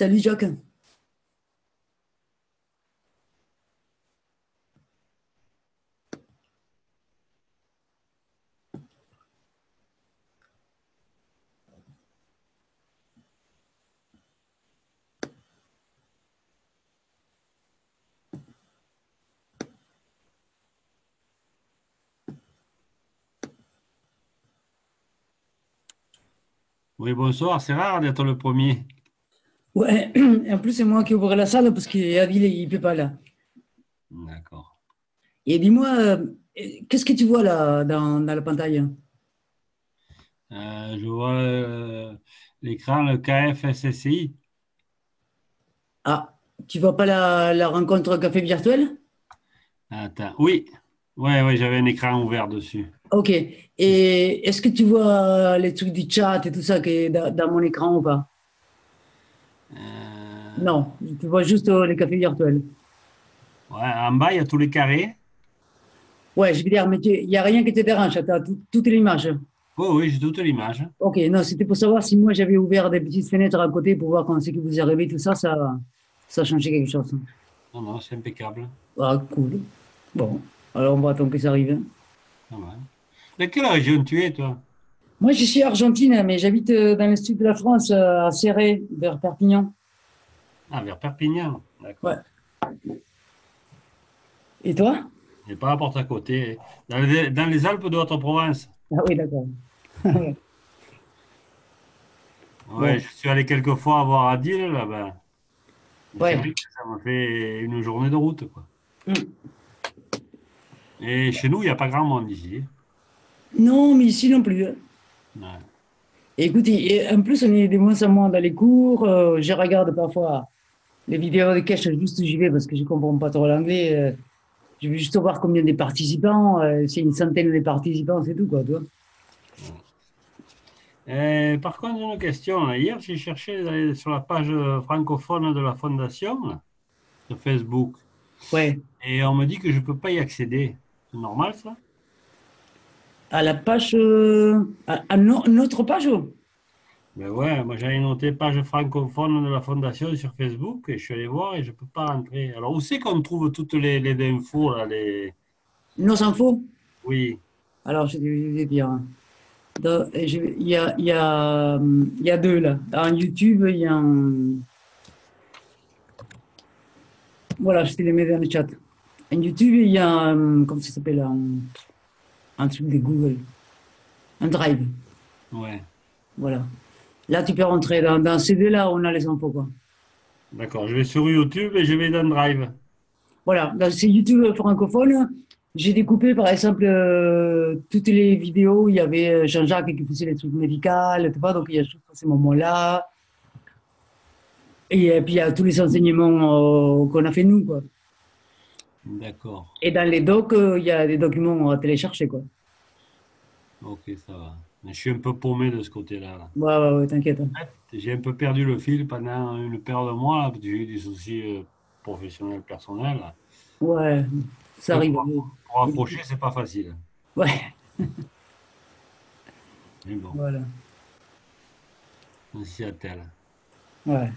Salut Jacques. Oui, bonsoir. C'est rare d'être le premier. Ouais, en plus c'est moi qui ouvre la salle parce qu'Adil il ne peut pas là. D'accord. Et dis-moi, euh, qu'est-ce que tu vois là dans, dans la pantaille? Euh, je vois euh, l'écran, le KFSSI. Ah, tu vois pas la, la rencontre café virtuel? Attends. Oui, ouais, ouais, j'avais un écran ouvert dessus. Ok. Et est-ce que tu vois les trucs du chat et tout ça qui est dans, dans mon écran ou pas? Non, tu vois juste euh, les cafés virtuels. ouais, en bas, il y a tous les carrés. Ouais, je veux dire, mais il n'y a rien qui te dérange, tu as toute l'image. Oui, oui, j'ai toute l'image. Ok, non, c'était pour savoir si moi j'avais ouvert des petites fenêtres à côté pour voir quand c'est que vous arrivez, tout ça, ça, ça a changé quelque chose. Non, non, c'est impeccable. Ah, cool. Bon, alors on va attendre que ça arrive. Pas mal. De quelle région tu es, toi? Moi, je suis argentine, mais j'habite euh, dans le sud de la France, euh, à Serré, vers Perpignan. Ah, vers Perpignan. D'accord. Ouais. Et toi? Et pas à porte à côté. Dans les, dans les Alpes de Haute-Provence. Ah oui, d'accord. Ouais, Bon. je suis allé quelques fois voir Adil là-bas. Ouais. C'est vrai que ça m'a fait une journée de route, quoi. Mm. Et chez nous, il n'y a pas grand monde ici. Non, mais ici non plus. Et écoutez, et en plus, on est de moins en moins dans les cours. euh, je regarde parfois les vidéos de cache, juste j'y vais parce que je ne comprends pas trop l'anglais. euh, je veux juste voir combien de participants. euh, c'est une centaine de participants, c'est tout, quoi, toi. Par contre, une question. Hier, j'ai cherché sur la page francophone de la Fondation, sur Facebook, Ouais. et on me dit que je ne peux pas y accéder. C'est normal, ça? À la page. euh, à, à no- notre page. Ben ouais, moi j'avais noté page francophone de la Fondation sur Facebook, et je suis allé voir et je ne peux pas rentrer. Alors, où c'est qu'on trouve toutes les, les infos, là, les... Nos infos? Oui. Alors, je vais je vais dire. hein. Il y a, y, a, y a deux là. En YouTube, il y a un. Voilà, je te les mets dans le chat. En YouTube, il y a un. Comment ça s'appelle un, un truc de Google. Un drive. Ouais. Voilà. Là, tu peux rentrer dans, dans ces deux-là, on a les infos. Quoi. D'accord, je vais sur YouTube et je vais dans Drive. Voilà, dans ces YouTube francophones, j'ai découpé par exemple euh, toutes les vidéos où il y avait euh, Jean-Jacques qui faisait les trucs médicaux, tu vois, donc il y a juste ces moments-là. Et, euh, puis il y a tous les enseignements euh, qu'on a fait nous, quoi. D'accord, Et dans les docs, euh, il y a des documents à télécharger, quoi. ok, ça va. Je suis un peu paumé de ce côté-là. là. Ouais, ouais, ouais, t'inquiète. J'ai un peu perdu le fil pendant une paire de mois, j'ai eu des soucis euh, professionnels, personnels. Ouais, ça arrive. Pour approcher, c'est pas facile. Ouais, Mais bon, voilà. on s'y attelle. Ouais.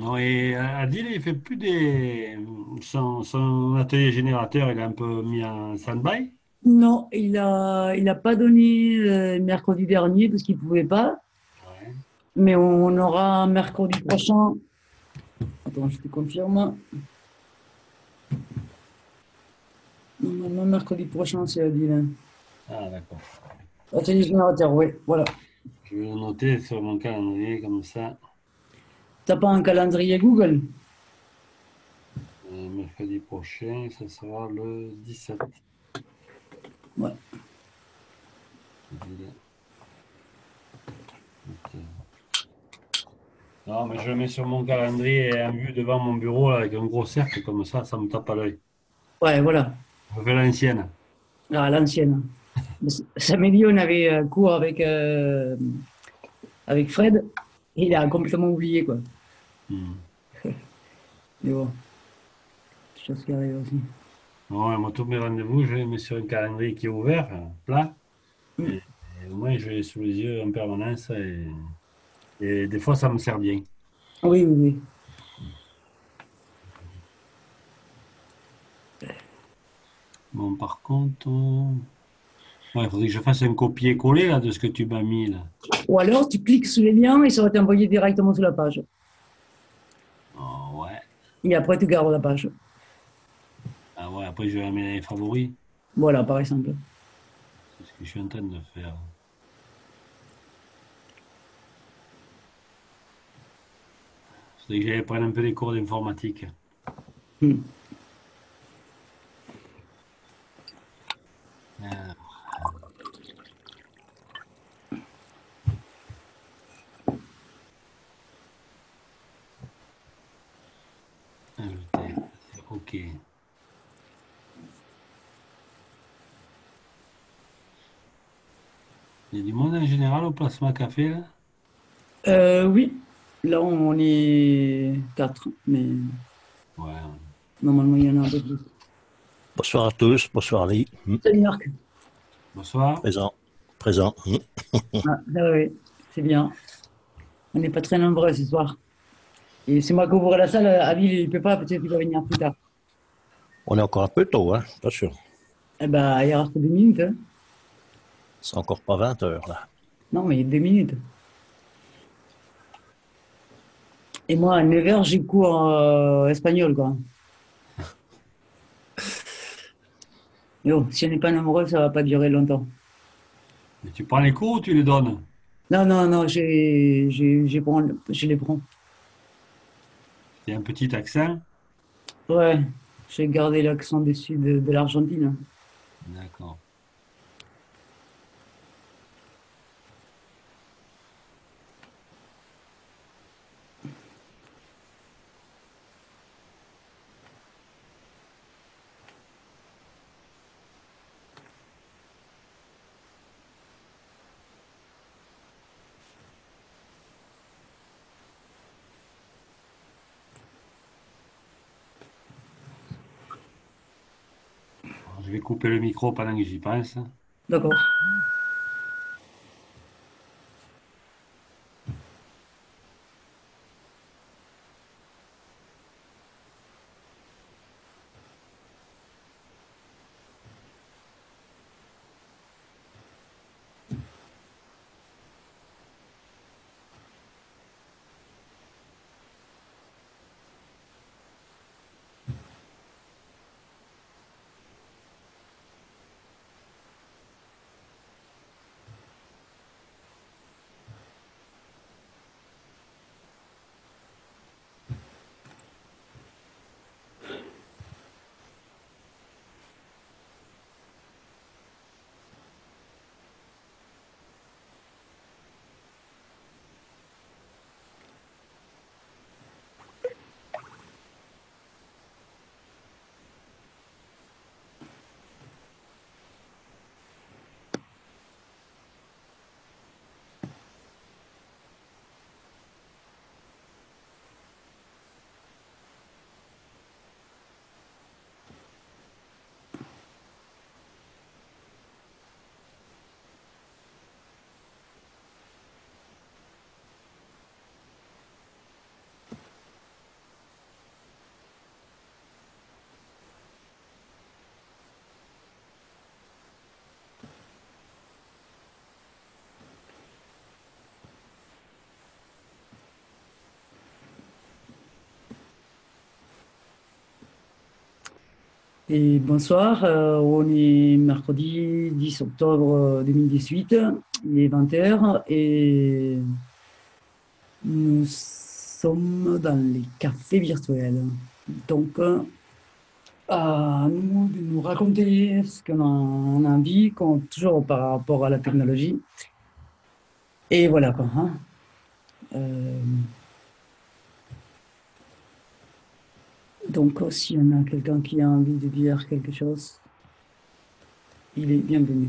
Non, et euh, Adil, il fait plus des. Son, son atelier générateur, il est un peu mis en stand-by? Non, il a, il a pas donné euh, mercredi dernier parce qu'il pouvait pas. Ouais. Mais on aura mercredi prochain. Attends, je te confirme. Normalement, mercredi prochain, c'est Adil. Ah, d'accord. Atelier générateur, oui, voilà. Je vais le noter sur mon calendrier comme ça. T'as pas un calendrier Google? Euh, mercredi prochain, ça sera le 17. Ouais. Non, mais je le mets sur mon calendrier en vue devant mon bureau là, avec un gros cercle comme ça, ça me tape à l'œil. Ouais, voilà. Je fais l'ancienne. Ah, l'ancienne. Samedi, on avait euh, cours avec, euh, avec Fred. Et il a complètement oublié, quoi. Hmm. Mais bon. Chose qui arrive aussi. Ouais, moi, tous mes rendez-vous, je les mets sur un calendrier qui est ouvert, plat. Mm. Et, et au moins, je l'ai sous les yeux en permanence. Et... Et des fois, ça me sert bien. Oui, oui, oui. Bon, par contre, euh, ouais, il faudrait que je fasse un copier-coller de ce que tu m'as mis là. Ou alors, tu cliques sur les liens et ça va t'envoyer directement sur la page. Oh, ouais. Et après, tu gardes la page. Ah ouais, après je vais la mettre dans les favoris. Voilà, par exemple. C'est ce que je suis en train de faire. C'est que j'allais prendre un peu des cours d'informatique. Hmm. Alors. Ajouter. Il y a du monde en général au plasma café là Euh, oui. Là, on est quatre, mais Ouais. normalement, il y en a un peu plus. Bonsoir à tous, bonsoir Ali. Hmm, Salut Marc. Bonsoir. Présent. Présent. Hmm. Ah, ah oui, c'est bien. On n'est pas très nombreux ce soir. Et c'est moi qui ouvre la salle. Abil, il ne peut pas, peut-être qu'il va venir plus tard. On est encore un peu tôt, hein, attention. Eh ben, il reste deux minutes. hein. C'est encore pas 20 heures là. Non, mais deux minutes. Et moi, à 9h, j'ai cours euh, espagnol, quoi. Yo, si on n'est pas nombreux, ça va pas durer longtemps. Mais tu prends les cours ou tu les donnes? Non, non, non, j'ai, j'ai, j'ai prends- je les prends. Il y a un petit accent? Ouais, j'ai gardé l'accent du sud de, de l'Argentine. D'accord. Couper le micro pendant que j'y pense. D'accord. Et bonsoir, euh, on est mercredi 10 octobre euh, 2018, il est 20h et nous sommes dans les cafés virtuels. Donc, euh, à nous de nous raconter ce qu'on a, envie, toujours par rapport à la technologie. Et voilà quoi. hein. Euh, Donc, euh, s'il y en a quelqu'un qui a envie de dire quelque chose, il est bienvenu.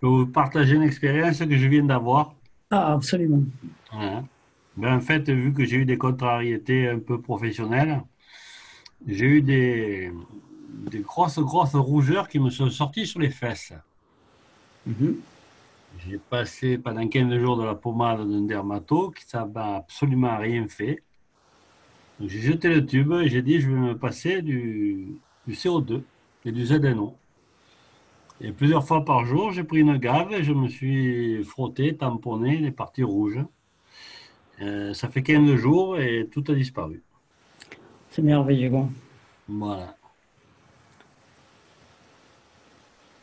Peux vous partager une expérience que je viens d'avoir. Ah, absolument. Ben, en fait, vu que j'ai eu des contrariétés un peu professionnelles, j'ai eu des, des grosses, grosses rougeurs qui me sont sorties sur les fesses. Mhm. J'ai passé pendant 15 jours de la pommade d'un dermato qui ça m'a absolument rien fait. J'ai jeté le tube et j'ai dit je vais me passer du, du CO2 et du ZNO. Et plusieurs fois par jour, j'ai pris une gave et je me suis frotté, tamponné les parties rouges. Euh, ça fait 15 jours et tout a disparu. C'est merveilleux. quoi. Voilà.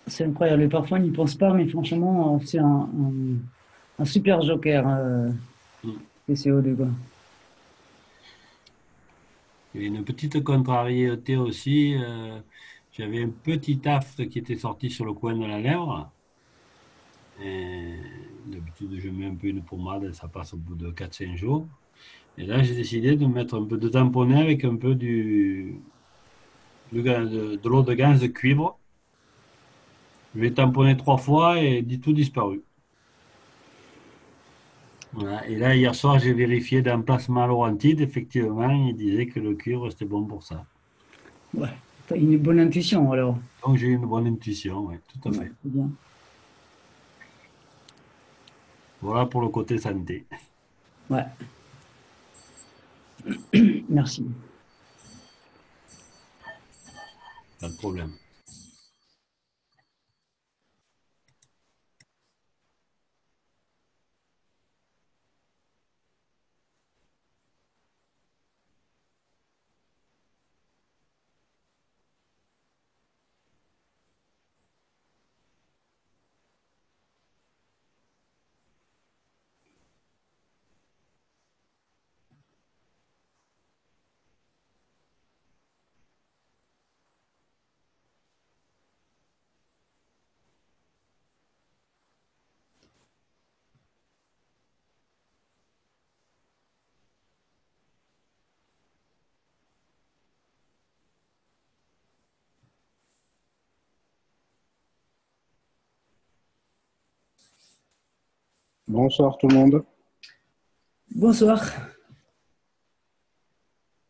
C'est incroyable. Parfois, on n'y pense pas, mais franchement, c'est un, un- un super joker, euh, Mm. le CO2. Quoi. Il y avait une petite contrariété aussi. euh, J'avais un petit aft qui était sorti sur le coin de la lèvre. D'habitude, je mets un peu une pommade et ça passe au bout de 4-5 jours. Et là, j'ai décidé de mettre un peu de tamponner avec un peu du, de, l'eau de gaz de cuivre. Je tamponné trois fois et tout disparu. Et là, hier soir, j'ai vérifié d'emplacement Laurentide. Effectivement, il disait que le cuivre, c'était bon pour ça. Ouais. Une bonne intuition, alors. Donc, j'ai une bonne intuition, oui, tout à fait. Ouais, c'est bien. Voilà pour le côté santé. Ouais. Merci. Pas de problème. Bonsoir tout le monde. Bonsoir.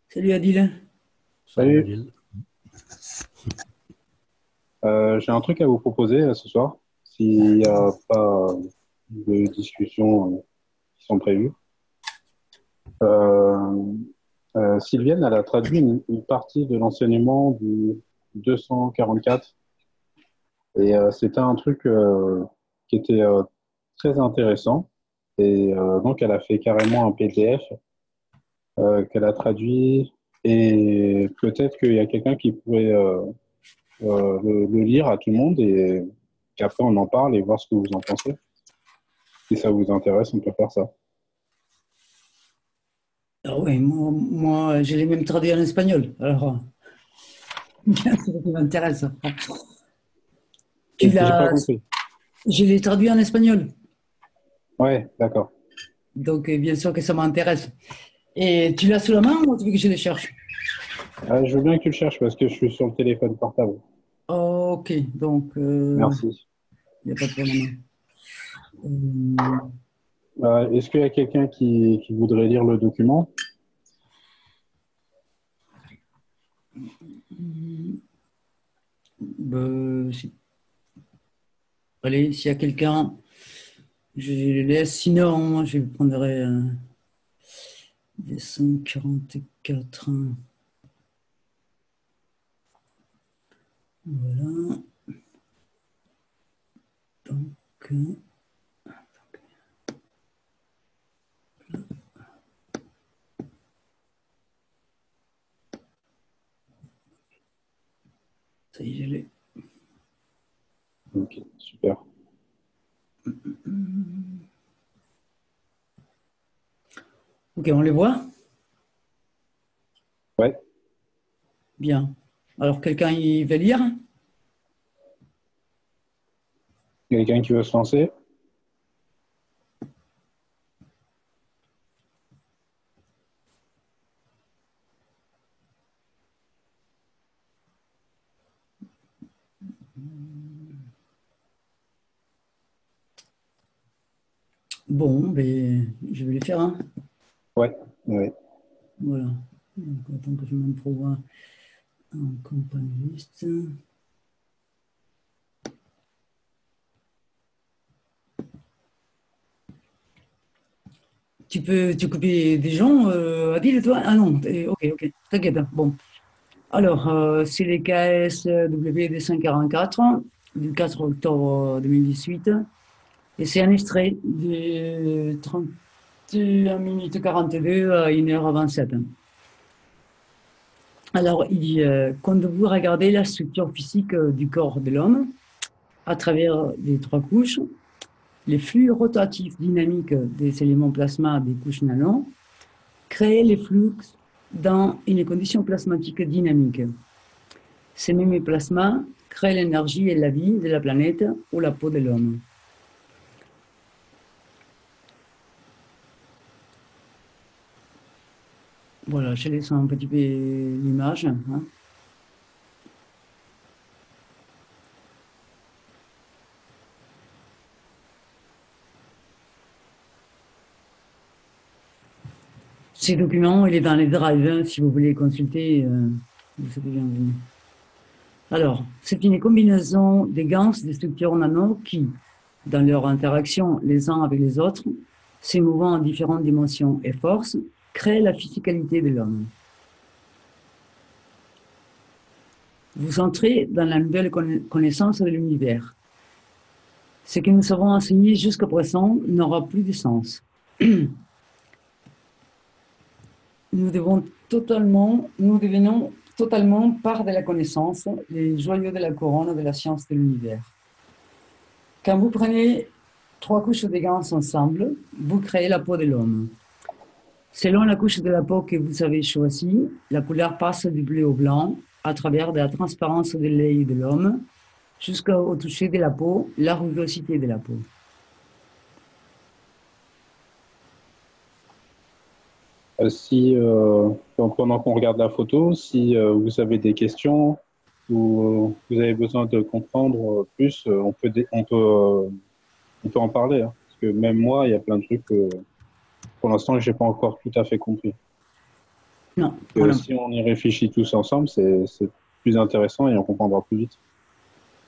Salut Adil. Salut. Adil. Euh, J'ai un truc à vous proposer euh, ce soir, s'il n'y a pas de discussions euh, qui sont prévues. Euh, euh, Sylviane, elle a traduit une, une partie de l'enseignement du 244 et euh, c'était un truc euh, qui était euh, très intéressant et euh, donc elle a fait carrément un PDF euh, qu'elle a traduit et peut-être qu'il y a quelqu'un qui pourrait euh, le, le lire à tout le monde et qu'après on en parle et voir ce que vous en pensez. Si ça vous intéresse, on peut faire ça. Ah oui, moi, moi, je l'ai même traduit en espagnol. Alors, c'est ce qui m'intéresse. Tu l'as, je l'ai traduit en espagnol. Ouais, d'accord. Donc, euh, bien sûr que ça m'intéresse. Et tu l'as sous la main ou tu veux que je le cherche? Ah, je veux bien que tu le cherches parce que je suis sur le téléphone portable. Ok, donc, euh, Merci. il n'y a pas de problème. Euh, Euh, Est-ce qu'il y a quelqu'un qui, qui voudrait lire le document? Ben, si- Allez, s'il y a quelqu'un, je le laisse. Sinon, je prendrai euh, des 144. Voilà. Donc, euh, ça y est, je l'ai. Ok, super. Ok, on les voit? Ouais. Bien. Alors, quelqu'un il va lire? Quelqu'un qui veut se lancer? Bon, ben, je vais les faire. Hein. Ouais, ouais. Voilà. Donc, attends que je m'en trouve un, un campaniste. Tu peux t'occuper des gens, euh, Adil, toi? Ah non, ok, ok, t'inquiète. hein. Bon. Alors, euh, c'est les KSW 244 du 4 octobre 2018. Et c'est un extrait de 31 minutes 42 à 1h27. Alors, il dit, euh, quand vous regardez la structure physique euh, du corps de l'homme, à travers les trois couches, les flux rotatifs dynamiques des éléments plasma des couches nano créent les flux dans une condition plasmatique dynamique. Ces mêmes plasmas créent l'énergie et la vie de la planète ou la peau de l'homme. Voilà, je laisse un petit peu l'image. hein. Ces documents, il est dans les drives, hein, si vous voulez consulter, euh, vous savez bienvenue. Alors, c'est une combinaison des gants des structures nano qui, dans leur interaction les uns avec les autres, s'émouvant en différentes dimensions et forces, créent la physicalité de l'homme. Vous entrez dans la nouvelle conna- connaissance de l'univers. Ce que nous avons enseigné jusqu'à présent n'aura plus de sens. nous devons totalement, nous devenons totalement part de la connaissance, les joyaux de la couronne de la science de l'univers. Quand vous prenez trois couches de gants ensemble, vous créez la peau de l'homme. Selon la couche de la peau que vous avez choisie, la couleur passe du bleu au blanc à travers la transparence de l'œil de l'homme jusqu'au toucher de la peau, la rugosité de la peau. Euh, si, euh, pendant qu'on regarde la photo, si euh, vous avez des questions ou vous avez besoin de comprendre plus, on peut, on peut, on peut en parler. hein. parce que même moi, il y a plein de trucs pour l'instant, j'ai pas encore tout à fait compris. Non, voilà. Si on y réfléchit tous ensemble, c'est c'est plus intéressant et on comprendra plus vite.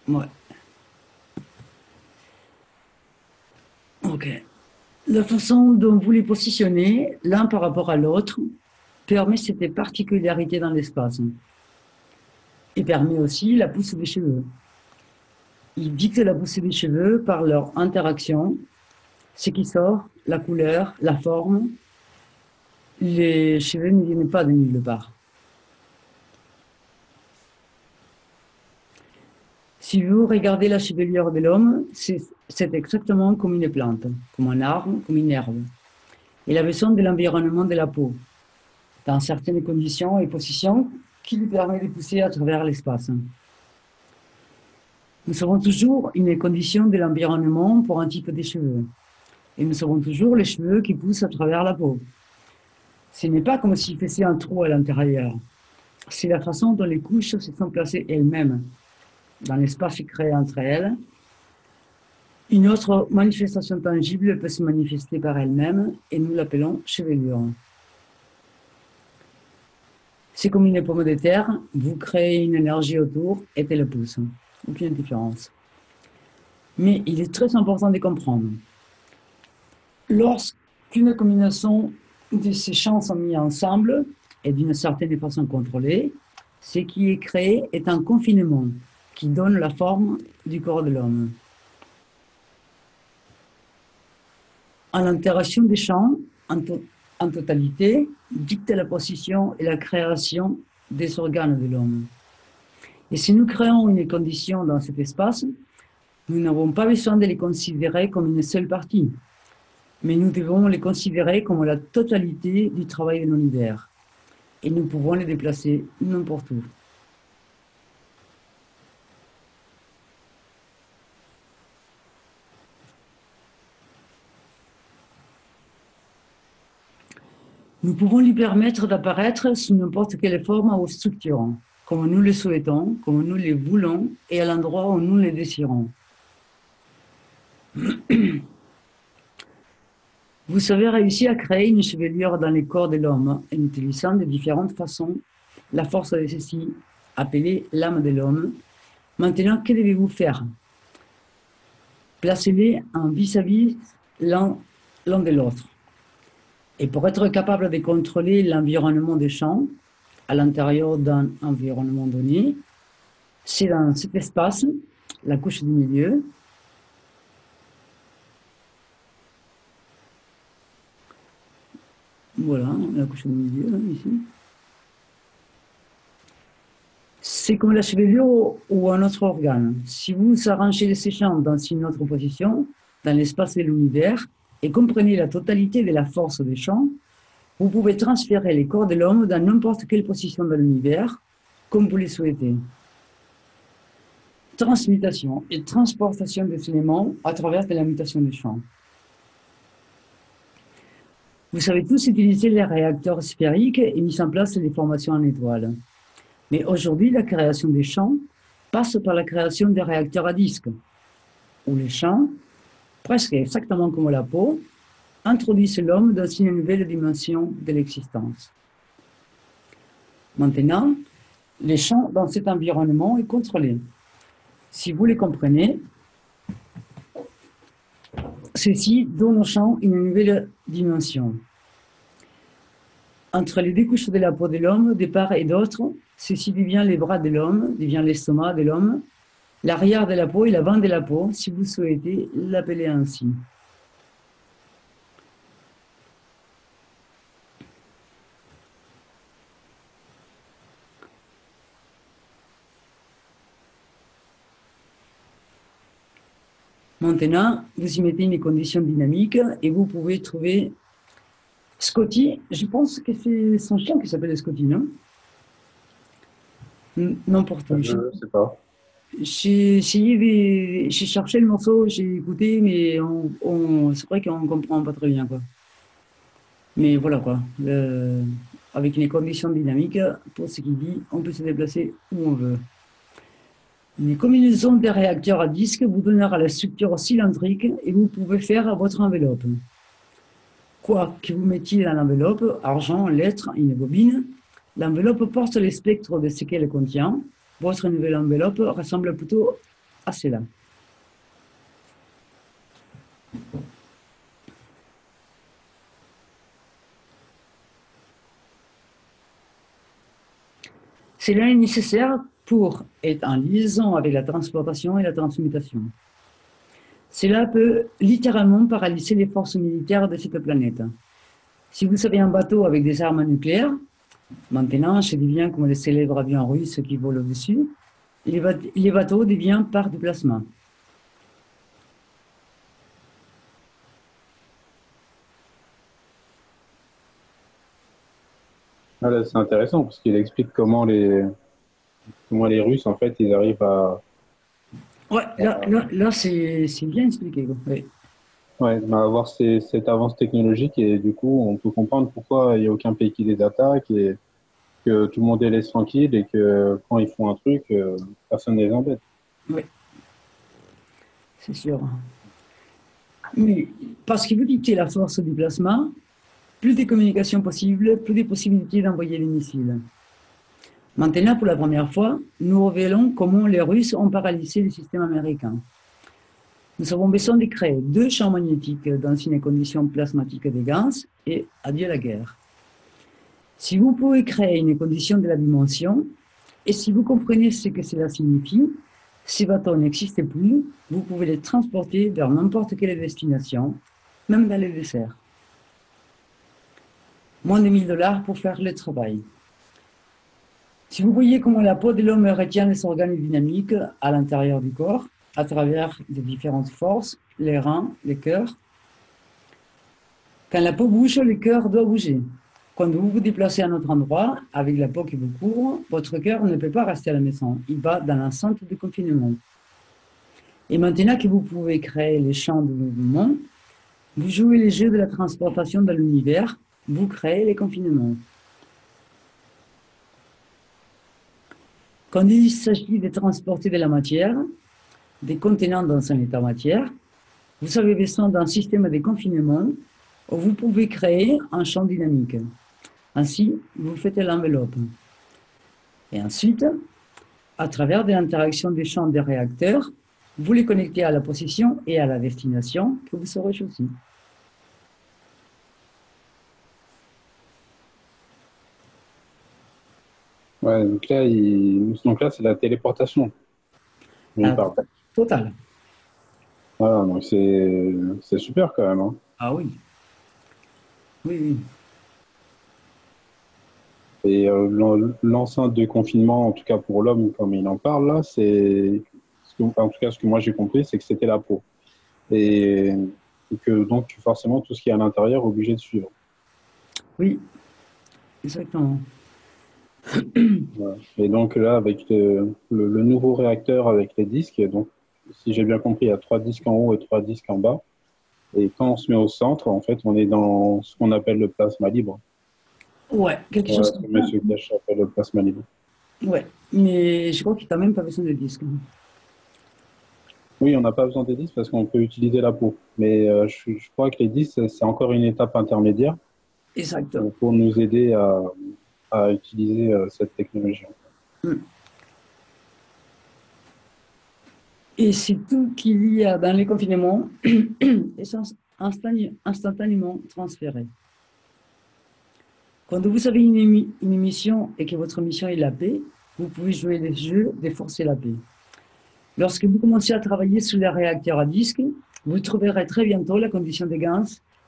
Ouais. Ok. La façon dont vous les positionnez, l'un par rapport à l'autre, permet cette particularité dans l'espace. Et permet aussi la pousse des cheveux. Ils dictent la poussée des cheveux par leur interaction, ce qui sort, la couleur, la forme. Les cheveux ne viennent pas de nulle part. Si vous regardez la chevelure de l'homme, c'est exactement comme une plante, comme un arbre, comme une herbe. Il a besoin de l'environnement de la peau, dans certaines conditions et positions qui lui permettent de pousser à travers l'espace. Nous avons toujours une condition de l'environnement pour un type de cheveux. Et nous avons toujours les cheveux qui poussent à travers la peau. Ce n'est pas comme s'il faisait un trou à l'intérieur. C'est la façon dont les couches se sont placées elles-mêmes dans l'espace créé entre elles. Une autre manifestation tangible peut se manifester par elle-même et nous l'appelons chevelure. C'est comme une pomme de terre, vous créez une énergie autour et elle pousse. Aucune différence. Mais il est très important de comprendre. Lorsqu'une combinaison de ces champs sont mis ensemble et d'une certaine façon contrôlée, ce qui est créé est un confinement qui donne la forme du corps de l'homme. En l'interaction des champs, en, en totalité, dicte la position et la création des organes de l'homme. Et si nous créons une condition dans cet espace, nous n'avons pas besoin de les considérer comme une seule partie, mais nous devons les considérer comme la totalité du travail de l'univers. Et nous pouvons les déplacer n'importe où. Nous pouvons lui permettre d'apparaître sous n'importe quelle forme ou structure, comme nous le souhaitons, comme nous le voulons et à l'endroit où nous le désirons. Vous avez réussi à créer une chevelure dans les corps de l'homme en utilisant de différentes façons la force de ceci, appelée l'âme de l'homme. Maintenant, que devez-vous faire? Placez-les en vis-à-vis l'un de l'autre. Et pour être capable de contrôler l'environnement des champs à l'intérieur d'un environnement donné, c'est dans cet espace, la couche du milieu, voilà, la couche du milieu, ici. C'est comme la chevelure ou un autre organe. Si vous arrangez ces champs dans une autre position, dans l'espace de l'univers, et comprenez la totalité de la force des champs, vous pouvez transférer les corps de l'homme dans n'importe quelle position de l'univers, comme vous le souhaitez. Transmutation et transportation des éléments à travers la mutation des champs. Vous savez tous utiliser les réacteurs sphériques et mis en place les formations en étoiles. Mais aujourd'hui, la création des champs passe par la création des réacteurs à disque, où les champs presque exactement comme la peau, introduisent l'homme dans une nouvelle dimension de l'existence. Maintenant, les champs dans cet environnement est contrôlé. Si vous les comprenez, ceci donne au champ une nouvelle dimension. Entre les deux couches de la peau de l'homme, de part et d'autre, ceci devient les bras de l'homme, devient l'estomac de l'homme, l'arrière de la peau et l'avant de la peau, si vous souhaitez l'appeler ainsi. Maintenant, vous y mettez une condition dynamique et vous pouvez trouver Scotty. Je pense que c'est son chien qui s'appelle Scotty, non? Non, pourtant. Je ne sais pas. J'ai essayé j'ai cherché le morceau, j'ai écouté, mais on, c'est vrai qu'on ne comprend pas très bien. Quoi. Mais voilà quoi. avec les conditions dynamiques, pour ce qu'il dit, on peut se déplacer où on veut. Une combinaison des réacteurs à disque vous donnera la structure cylindrique et vous pouvez faire votre enveloppe. Quoi que vous mettiez dans l'enveloppe, argent, lettres, une bobine, l'enveloppe porte les spectres de ce qu'elle contient, votre nouvelle enveloppe ressemble plutôt à cela. Cela est nécessaire pour être en liaison avec la transportation et la transmutation. Cela peut littéralement paralyser les forces militaires de cette planète. Si vous avez un bateau avec des armes nucléaires, Maintenant, je deviens comme les célèbres avions russes qui volent au-dessus. Les bateaux deviennent par du plasma. Ah, c'est intéressant parce qu'il explique comment les, comment les Russes, en fait, ils arrivent à. Ouais, là, c'est bien expliqué. Oui. Ouais, bah, avoir cette avance technologique et du coup, on peut comprendre pourquoi il n'y a aucun pays qui les attaque et que tout le monde les laisse tranquilles et que quand ils font un truc, euh, personne ne les embête. Oui, c'est sûr. Mais parce que vous dictez la force du plasma, plus de communications possibles, plus de possibilités d'envoyer des missiles. Maintenant, pour la première fois, nous révélons comment les Russes ont paralysé le système américain. Nous avons besoin de créer deux champs magnétiques dans une condition plasmatique des gaz et adieu la guerre. Si vous pouvez créer une condition de la dimension, et si vous comprenez ce que cela signifie, ces bateaux n'existent plus, vous pouvez les transporter vers n'importe quelle destination, même dans les déserts. Moins de 1000 dollars pour faire le travail. Si vous voyez comment la peau de l'homme retient les organes dynamiques à l'intérieur du corps, à travers les différentes forces, les reins, les cœurs. Quand la peau bouge, le cœur doit bouger. Quand vous vous déplacez à un autre endroit, avec la peau qui vous couvre, votre cœur ne peut pas rester à la maison. Il va dans l'enceinte de confinement. Et maintenant que vous pouvez créer les champs de mouvement, vous jouez les jeux de la transportation dans l'univers, vous créez les confinements. Quand il s'agit de transporter de la matière, des contenants dans un état matière, vous avez besoin d'un système de confinement vous pouvez créer un champ dynamique. Ainsi, vous faites l'enveloppe. Et ensuite, à travers des interactions des champs des réacteurs, vous les connectez à la position et à la destination que vous saurez choisir. Ouais, donc là, il... donc là c'est la téléportation. Ah, total. Voilà, donc c'est super quand même. hein. Ah oui. Oui, oui. Et euh, l'en- l'enceinte de confinement, en tout cas pour l'homme, comme il en parle là, c'est en tout cas ce que moi j'ai compris, c'est que c'était la peau. Et, et que donc forcément tout ce qui est à l'intérieur est obligé de suivre. Oui, exactement. Et donc là, avec le, le- le nouveau réacteur avec les disques, donc si j'ai bien compris, il y a trois disques en haut et trois disques en bas. Et quand on se met au centre, en fait, on est dans ce qu'on appelle le plasma libre. Ouais, quelque Voilà, chose que comme ça. M. Cash appelle le plasma libre. Ouais, mais je crois qu'il n'a même pas besoin de disque. Oui, on n'a pas besoin des disques parce qu'on peut utiliser la peau. Mais euh, je, je crois que les disques, c'est encore une étape intermédiaire Exact. euh, pour nous aider à, à utiliser euh, cette technologie. Et c'est tout qu'il y a dans les confinements sans- instantane- instantanément transféré. Quand vous avez une, émission et que votre mission est la paix, vous pouvez jouer les jeux de forcer la paix. Lorsque vous commencez à travailler sur les réacteurs à disque, vous trouverez très bientôt la condition de Gans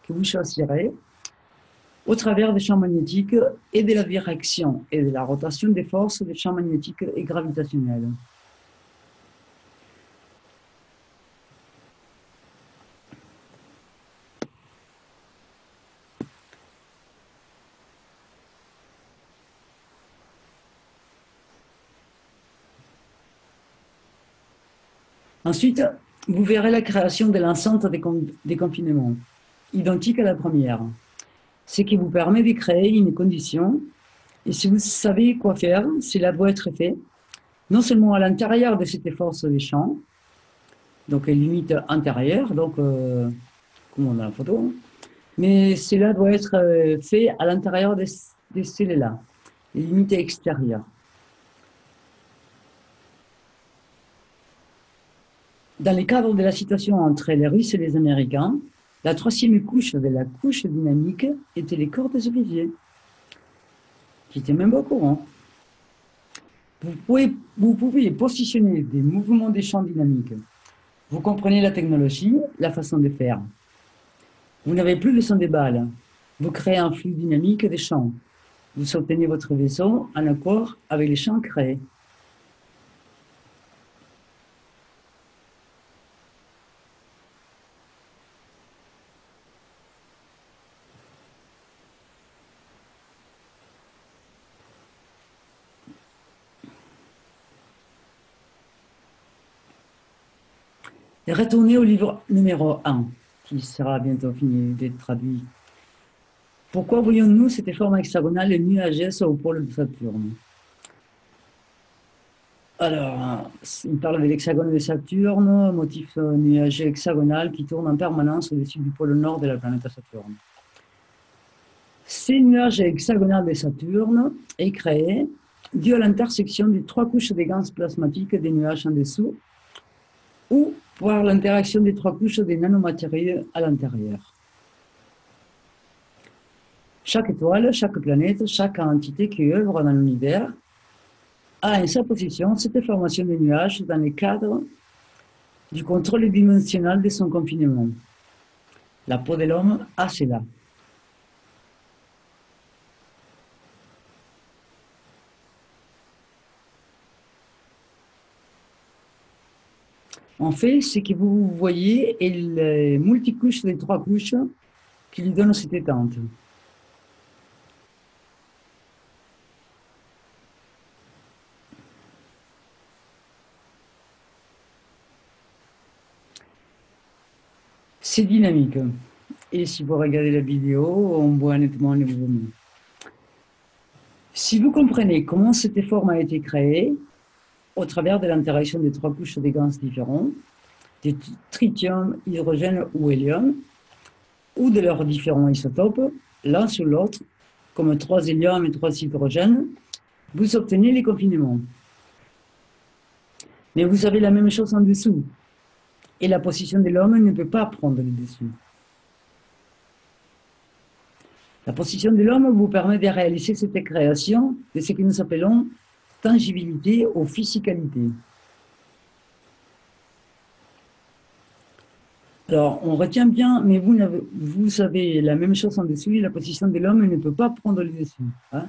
que vous choisirez au travers des champs magnétiques et de la direction et de la rotation des forces des champs magnétiques et gravitationnels. Ensuite, vous verrez la création de l'enceinte des, con- des confinements, identique à la première, ce qui vous permet de créer une condition. Et si vous savez quoi faire, cela doit être fait, non seulement à l'intérieur de cette force des champs, donc les limites intérieures, donc euh, comme on a la photo, mais cela doit être euh, fait à l'intérieur de, de celles-là, les limites extérieures. Dans le cadre de la situation entre les Russes et les Américains, la troisième couche de la couche dynamique était les corps des oliviers, qui étaient même au courant. Vous pouvez, positionner des mouvements des champs dynamiques. Vous comprenez la technologie, la façon de faire. Vous n'avez plus le son des balles. Vous créez un flux dynamique des champs. Vous obtenez votre vaisseau en accord avec les champs créés. Et retournez au livre numéro 1, qui sera bientôt fini d'être traduit. Pourquoi voyons-nous cette forme hexagonale nuageuse au pôle de Saturne? Alors, il parle de l'hexagone de Saturne, motif euh, nuageux hexagonal qui tourne en permanence au-dessus du pôle nord de la planète Saturne. Ces nuages hexagonal de Saturne est créé dû à l'intersection des trois couches des gaz plasmatiques des nuages en dessous ou par l'interaction des trois couches des nanomatériaux à l'intérieur. Chaque étoile, chaque planète, chaque entité qui œuvre dans l'univers a en sa position cette formation de nuages dans le cadre du contrôle dimensionnel de son confinement. La peau de l'homme a cela. En fait, ce que vous voyez est les multicouches des trois couches qui lui donnent cette étente. C'est dynamique. Et si vous regardez la vidéo, on voit nettement les mouvements. Si vous comprenez comment cette forme a été créée, au travers de l'interaction des trois couches des gaz différents, de tritium, hydrogène ou hélium, ou de leurs différents isotopes, l'un sur l'autre, comme trois hélium et trois hydrogènes, vous obtenez les confinements. Mais vous avez la même chose en dessous. Et la position de l'homme ne peut pas prendre le dessus. La position de l'homme vous permet de réaliser cette création de ce que nous appelons tangibilité ou physicalité. Alors, on retient bien, mais vous, vous savez la même chose en dessous, la position de l'homme ne peut pas prendre le dessus. Hein.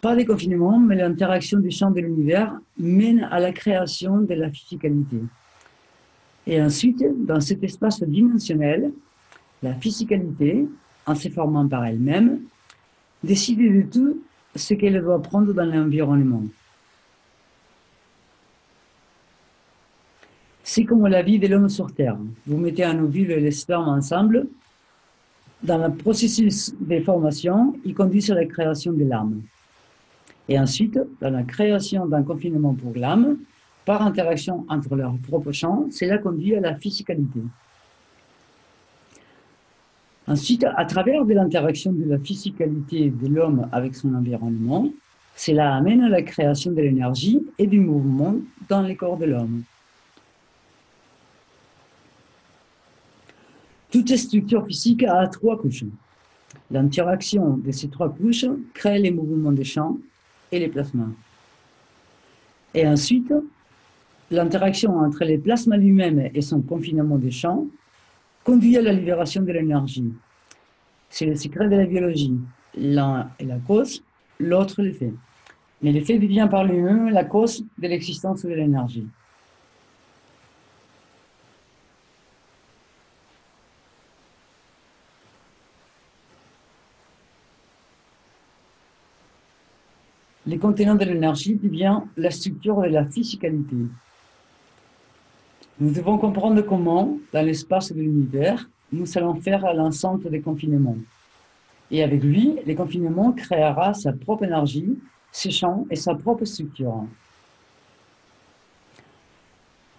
Pas de confinement, mais l'interaction du champ de l'univers mène à la création de la physicalité. Et ensuite, dans cet espace dimensionnel, la physicalité, en se formant par elle-même, décide de tout ce qu'elle doit prendre dans l'environnement. C'est comme la vie de l'homme sur Terre. Vous mettez un ovule et les ensemble. Dans le processus de formation, ils conduisent à la création de l'âme. Et ensuite, dans la création d'un confinement pour l'âme, par interaction entre leurs propres champs, cela conduit à la physicalité. Ensuite, à travers de l'interaction de la physicalité de l'homme avec son environnement, cela amène à la création de l'énergie et du mouvement dans les corps de l'homme. Toute structure physique a trois couches. L'interaction de ces trois couches crée les mouvements des champs et les plasmas. Et ensuite, l'interaction entre les plasmas lui-même et son confinement des champs conduit à la libération de l'énergie. C'est le secret de la biologie. L'un est la cause, l'autre l'effet. Mais l'effet devient par lui-même la cause de l'existence de l'énergie. Les contenants de l'énergie devient la structure de la physicalité. Nous devons comprendre comment, dans l'espace de l'univers, nous allons faire l'ensemble des confinements. Et avec lui, le confinement créera sa propre énergie, ses champs et sa propre structure.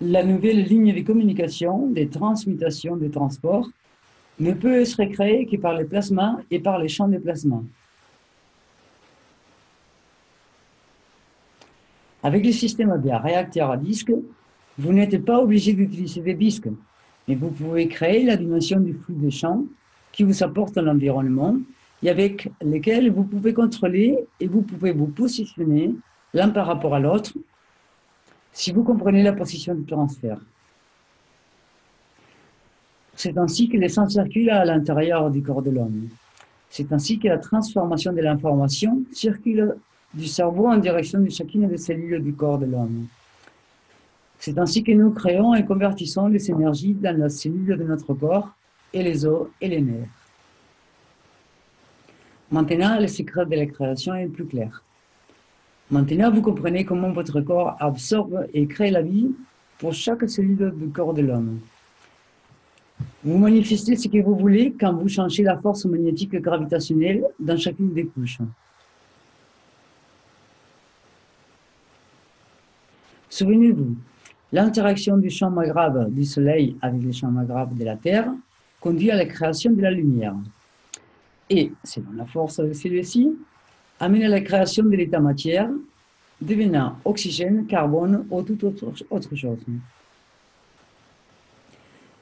La nouvelle ligne de communication, de transmutation, de transport ne peut être créée que par les plasmas et par les champs de plasma. Avec le système de réacteur à disque, vous n'êtes pas obligé d'utiliser des disques, mais vous pouvez créer la dimension du flux de champ qui vous apporte l'environnement et avec lesquels vous pouvez contrôler et vous pouvez vous positionner l'un par rapport à l'autre si vous comprenez la position du transfert. C'est ainsi que le sang circule à l'intérieur du corps de l'homme. C'est ainsi que la transformation de l'information circule du cerveau en direction de chacune des cellules du corps de l'homme. C'est ainsi que nous créons et convertissons les énergies dans les cellules de notre corps et les os et les nerfs. Maintenant, le secret de la création est plus clair. Maintenant, vous comprenez comment votre corps absorbe et crée la vie pour chaque cellule du corps de l'homme. Vous manifestez ce que vous voulez quand vous changez la force magnétique gravitationnelle dans chacune des couches. Souvenez-vous, l'interaction du champ magrabe du Soleil avec le champ magrabe de la Terre conduit à la création de la lumière. Et, selon la force de celui-ci, amène à la création de l'état matière, devenant oxygène, carbone ou toute autre chose.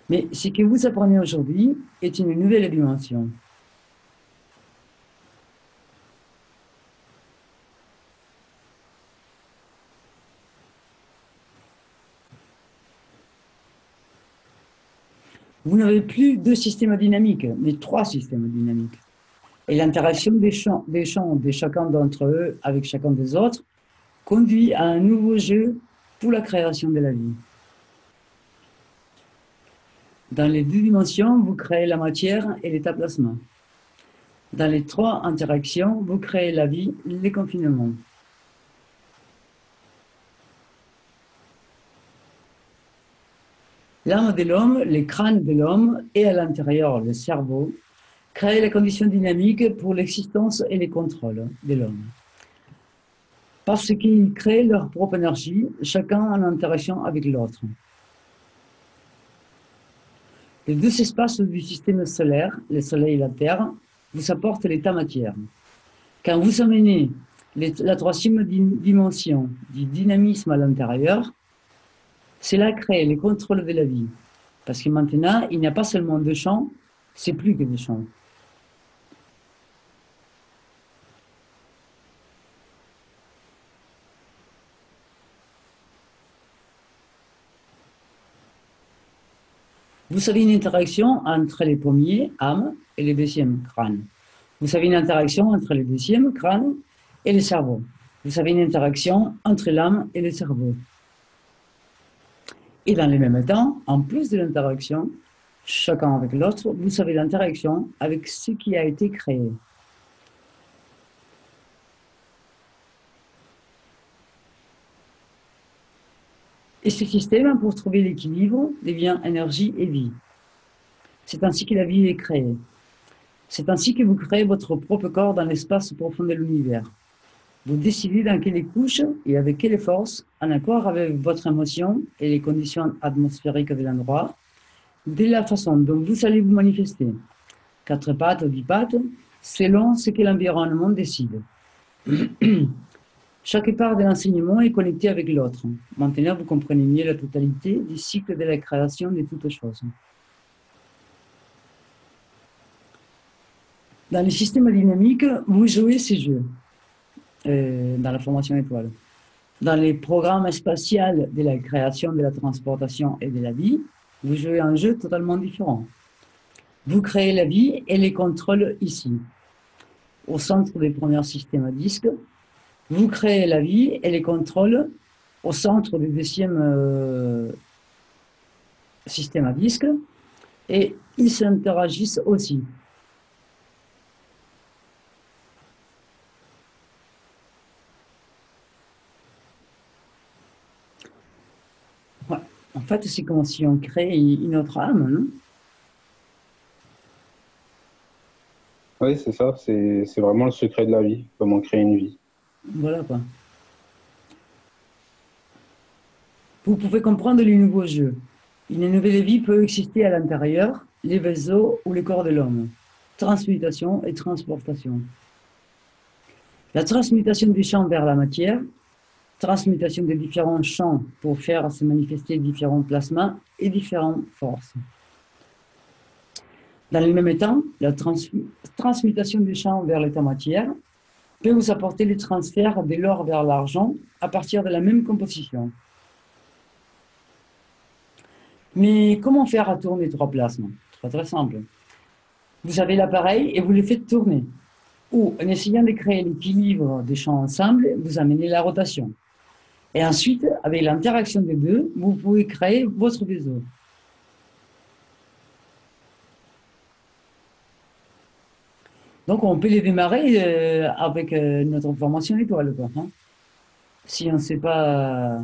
Mais ce que vous apprenez aujourd'hui est une nouvelle dimension. Vous n'avez plus deux systèmes dynamiques, mais trois systèmes dynamiques. Et l'interaction des champs, des champs de chacun d'entre eux avec chacun des autres conduit à un nouveau jeu pour la création de la vie. Dans les deux dimensions, vous créez la matière et l'état. Dans les trois interactions, vous créez la vie, les confinements. L'âme de l'homme, le crâne de l'homme et à l'intérieur le cerveau créent les conditions dynamiques pour l'existence et le contrôle de l'homme. Parce qu'ils créent leur propre énergie, chacun en interaction avec l'autre. Les deux espaces du système solaire, le Soleil et la Terre, vous apportent l'état matière. Quand vous amenez la troisième dimension du dynamisme à l'intérieur, cela crée le contrôle de la vie. Parce que maintenant, il n'y a pas seulement deux champs, c'est plus que deux champs. Vous avez une interaction entre les premiers, âme, et les deuxièmes, crâne. Vous avez une interaction entre le deuxième, crâne, et le cerveau. Vous avez une interaction entre l'âme et le cerveau. Et dans le même temps, en plus de l'interaction, chacun avec l'autre, vous avez l'interaction avec ce qui a été créé. Et ce système, pour trouver l'équilibre, devient énergie et vie. C'est ainsi que la vie est créée. C'est ainsi que vous créez votre propre corps dans l'espace profond de l'univers. Vous décidez dans quelle couche et avec quelle force, en accord avec votre émotion et les conditions atmosphériques de l'endroit, de la façon dont vous allez vous manifester. Quatre pattes ou dix pattes, selon ce que l'environnement décide. Chaque part de l'enseignement est connectée avec l'autre. Maintenant, vous comprenez mieux la totalité du cycle de la création de toutes choses. Dans le système dynamique, vous jouez ces jeux. Euh, dans la formation étoile. Dans les programmes spatials de la création, de la transportation et de la vie, vous jouez un jeu totalement différent. Vous créez la vie et les contrôles ici. Au centre des premiers systèmes à disque, vous créez la vie et les contrôles au centre du deuxième euh, système à disque et ils s'interagissent aussi. En fait, c'est comme si on crée une autre âme, non? Oui, c'est ça. C'est vraiment le secret de la vie, comment créer une vie. Voilà quoi. Vous pouvez comprendre les nouveaux jeux. Une nouvelle vie peut exister à l'intérieur, les vaisseaux ou le corps de l'homme. Transmutation et transportation. La transmutation du champ vers la matière transmutation de différents champs pour faire se manifester différents plasmas et différentes forces. Dans le même temps, la transmutation du champ vers l'état matière peut vous apporter le transfert de l'or vers l'argent à partir de la même composition. Mais comment faire à tourner trois plasmas Très très simple. Vous avez l'appareil et vous le faites tourner. Ou en essayant de créer l'équilibre des champs ensemble, vous amenez la rotation. Et ensuite, avec l'interaction des deux, vous pouvez créer votre vaisseau. Donc, on peut les démarrer euh, avec euh, notre formation étoile, quoi, hein. si on ne sait pas,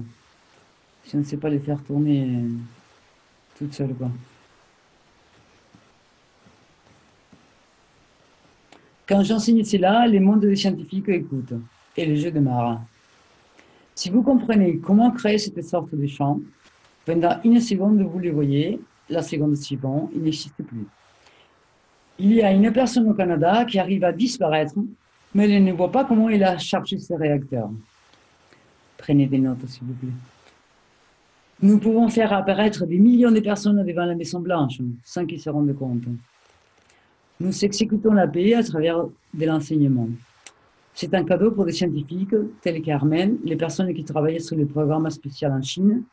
si on ne sait pas les faire tourner euh, toutes seules, quoi. Quand j'enseigne cela, les mondes des scientifiques écoutent et le jeu démarre. Si vous comprenez comment créer cette sorte de champ, pendant une seconde, vous le voyez, la seconde suivante, il n'existe plus. Il y a une personne au Canada qui arrive à disparaître, mais elle ne voit pas comment il a chargé ses réacteurs. Prenez des notes, s'il vous plaît. Nous pouvons faire apparaître des millions de personnes devant la Maison Blanche, sans qu'ils se rendent compte. Nous exécutons la paix à travers de l'enseignement. C'est un cadeau pour des scientifiques tels qu'Armen, les personnes qui travaillent sur le programme spécial en Chine,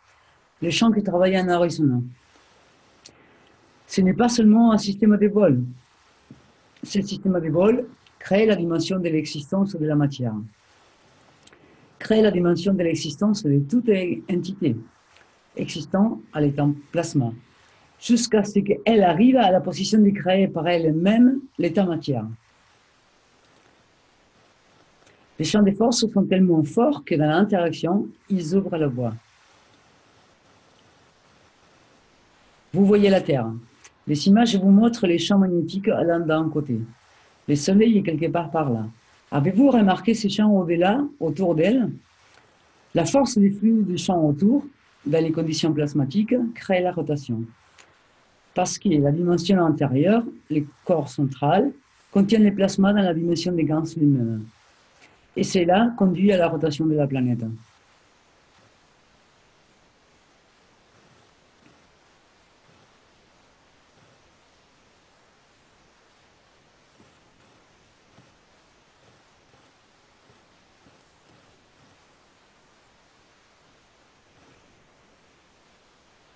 les gens qui travaillent en Arizona. Ce n'est pas seulement un système de vol. Ce système de vol crée la dimension de l'existence de la matière, crée la dimension de l'existence de toute entité existant à l'état plasma, jusqu'à ce qu'elle arrive à la position de créer par elle-même l'état matière. Les champs de force sont tellement forts que dans l'interaction, ils ouvrent la voie. Vous voyez la Terre. Les images vous montrent les champs magnétiques allant d'un côté. Le Soleil est quelque part par là. Avez-vous remarqué ces champs au-delà, autour d'elle La force des flux des champs autour, dans les conditions plasmatiques, crée la rotation. parce que la dimension antérieure, le corps central, contient les plasmas dans la dimension des gans lui-même. Et cela conduit à la rotation de la planète.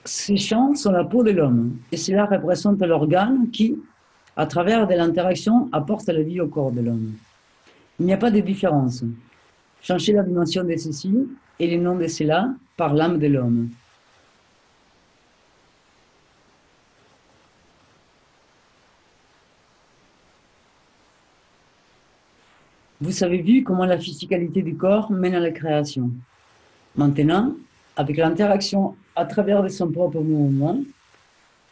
Ces champs sont la peau de l'homme et cela représente l'organe qui, à travers de l'interaction, apporte la vie au corps de l'homme. Il n'y a pas de différence. Changer la dimension de ceci et le nom de cela par l'âme de l'homme. Vous avez vu comment la physicalité du corps mène à la création. Maintenant, avec l'interaction à travers de son propre mouvement,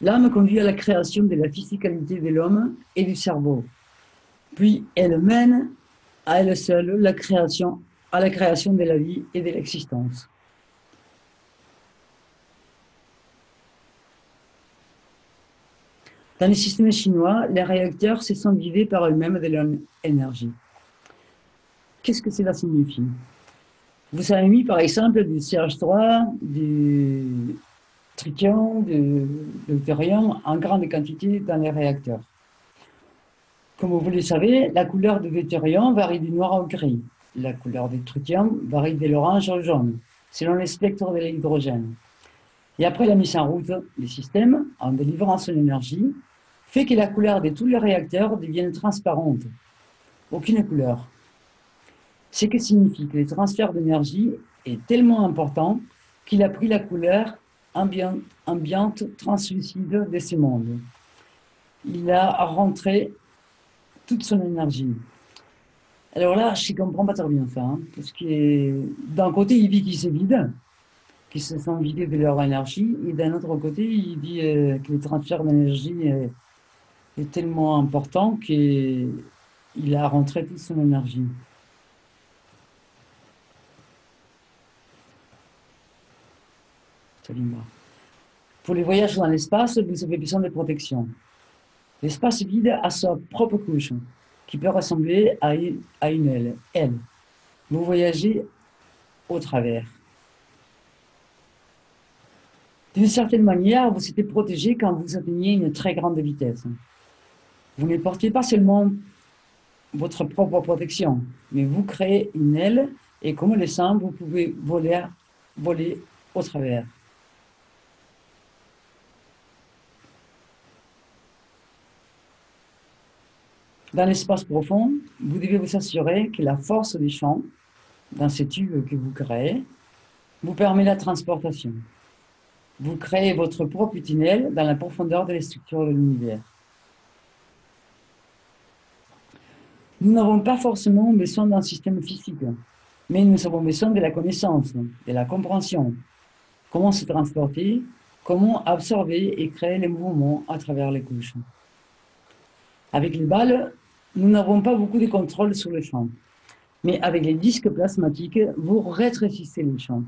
l'âme conduit à la création de la physicalité de l'homme et du cerveau. Puis elle mène à elle seule la création, à la création de la vie et de l'existence. Dans le système chinois, les réacteurs se sont vidés par eux-mêmes de leur énergie. Qu'est-ce que cela signifie? Vous avez mis par exemple du CH3, du tritium, du deutérium en grande quantité dans les réacteurs. Comme vous le savez, la couleur du deutérium varie du noir au gris. La couleur du tritium varie de l'orange au jaune, selon les spectres de l'hydrogène. Et après la mise en route du système, en délivrant son énergie, fait que la couleur de tous les réacteurs devienne transparente. Aucune couleur. Ce qui signifie que le transfert d'énergie est tellement important qu'il a pris la couleur ambiante, ambiante translucide de ce monde. Il a rentré toute son énergie. Alors là, je ne comprends pas très bien ça, hein, parce que d'un côté, il dit qu'ils se vident, qu'ils se sont vidés de leur énergie, et d'un autre côté, il dit euh, que le transfert d'énergie est, est tellement important qu'il a rentré toute son énergie. Pour les voyages dans l'espace, vous avez besoin de protection. L'espace vide a sa propre couche, qui peut ressembler à une aile. Vous voyagez au travers. D'une certaine manière, vous êtes protégé quand vous atteignez une très grande vitesse. Vous ne portez pas seulement votre propre protection, mais vous créez une aile et comme le sang, vous pouvez voler, voler au travers. Dans l'espace profond, vous devez vous assurer que la force des champs, dans ces tubes que vous créez, vous permet la transportation. Vous créez votre propre tunnel dans la profondeur de la structure de l'univers. Nous n'avons pas forcément besoin d'un système physique, mais nous avons besoin de la connaissance, de la compréhension. Comment se transporter, comment absorber et créer les mouvements à travers les couches. Avec les balles, nous n'avons pas beaucoup de contrôle sur le champ. Mais avec les disques plasmatiques, vous rétrécissez le champ.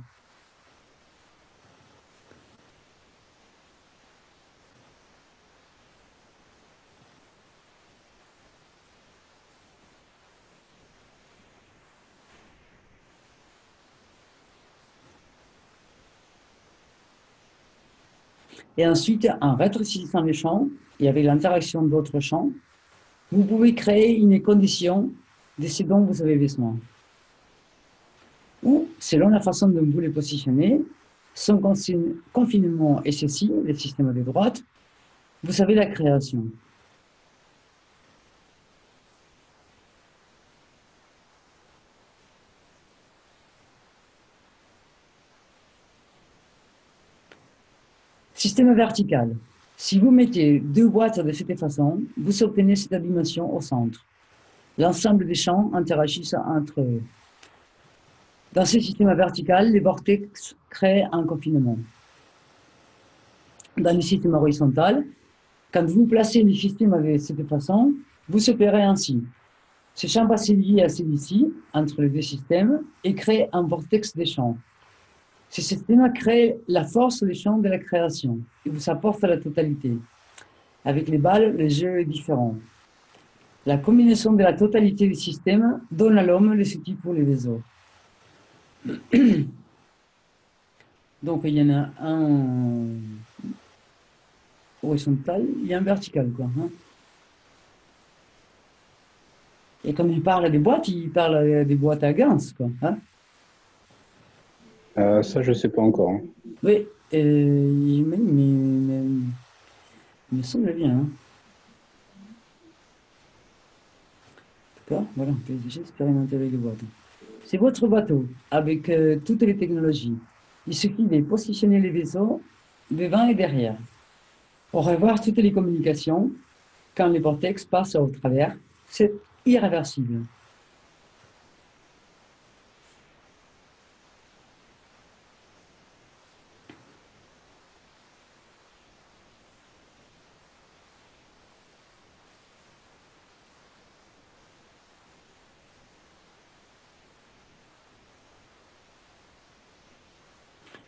Et ensuite, en rétrécissant le champ et avec l'interaction d'autres champs, vous pouvez créer une condition de ce dont vous avez besoin. Ou, selon la façon dont vous les positionnez, son confinement et ceci, le système de droite, vous savez la création. Système vertical. Si vous mettez deux boîtes de cette façon, vous obtenez cette dimension au centre. L'ensemble des champs interagissent entre eux. Dans ce système vertical, les vortex créent un confinement. Dans le système horizontal, quand vous placez le système de cette façon, vous opérez ainsi. Ce champ va se lier à celui-ci, entre les deux systèmes, et crée un vortex des champs. Ce système crée la force des champs de la création et vous apporte la totalité. Avec les balles, le jeu est différent. La combinaison de la totalité du système donne à l'homme les outils pour les vaisseaux. Donc il y en a un horizontal, il a un vertical. Quoi, hein. Et comme il parle des boîtes, il parle des boîtes à gants. Quoi, hein. Euh, ça, je ne sais pas encore. hein. Oui, euh, mais, il me semble bien. hein. D'accord Voilà, on peut déjà expérimenter avec les boîtes. C'est votre bateau, avec euh, toutes les technologies. Il suffit de positionner les vaisseaux devant et derrière. Pour revoir toutes les communications, quand le vortex passe au travers, c'est irréversible.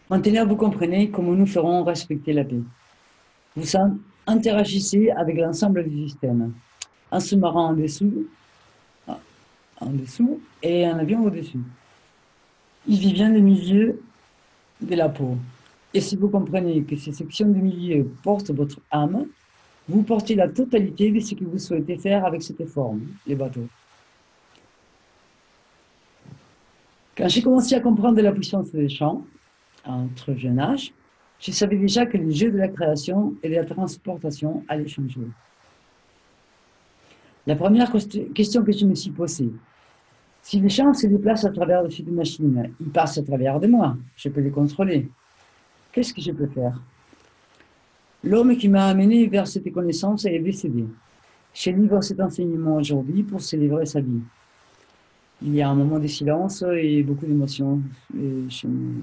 Maintenant, vous comprenez comment nous ferons respecter la paix. Vous interagissez avec l'ensemble du système, en dessous, ah, en dessous et un avion au-dessus. Il vit bien le milieu de la peau. Et si vous comprenez que ces sections du milieu portent votre âme, vous portez la totalité de ce que vous souhaitez faire avec cette forme, les bateaux. Quand j'ai commencé à comprendre la puissance des champs, très jeune âge, je savais déjà que le jeu de la création et de la transportation allait changer. La première quest- question que je me suis posée, si les champs se déplacent à travers de cette machine, ils passent à travers de moi, je peux les contrôler. Qu'est-ce que je peux faire? L'homme qui m'a amené vers cette connaissance est décédé. Je livre cet enseignement aujourd'hui pour célébrer sa vie. Il y a un moment de silence et beaucoup d'émotions et je me.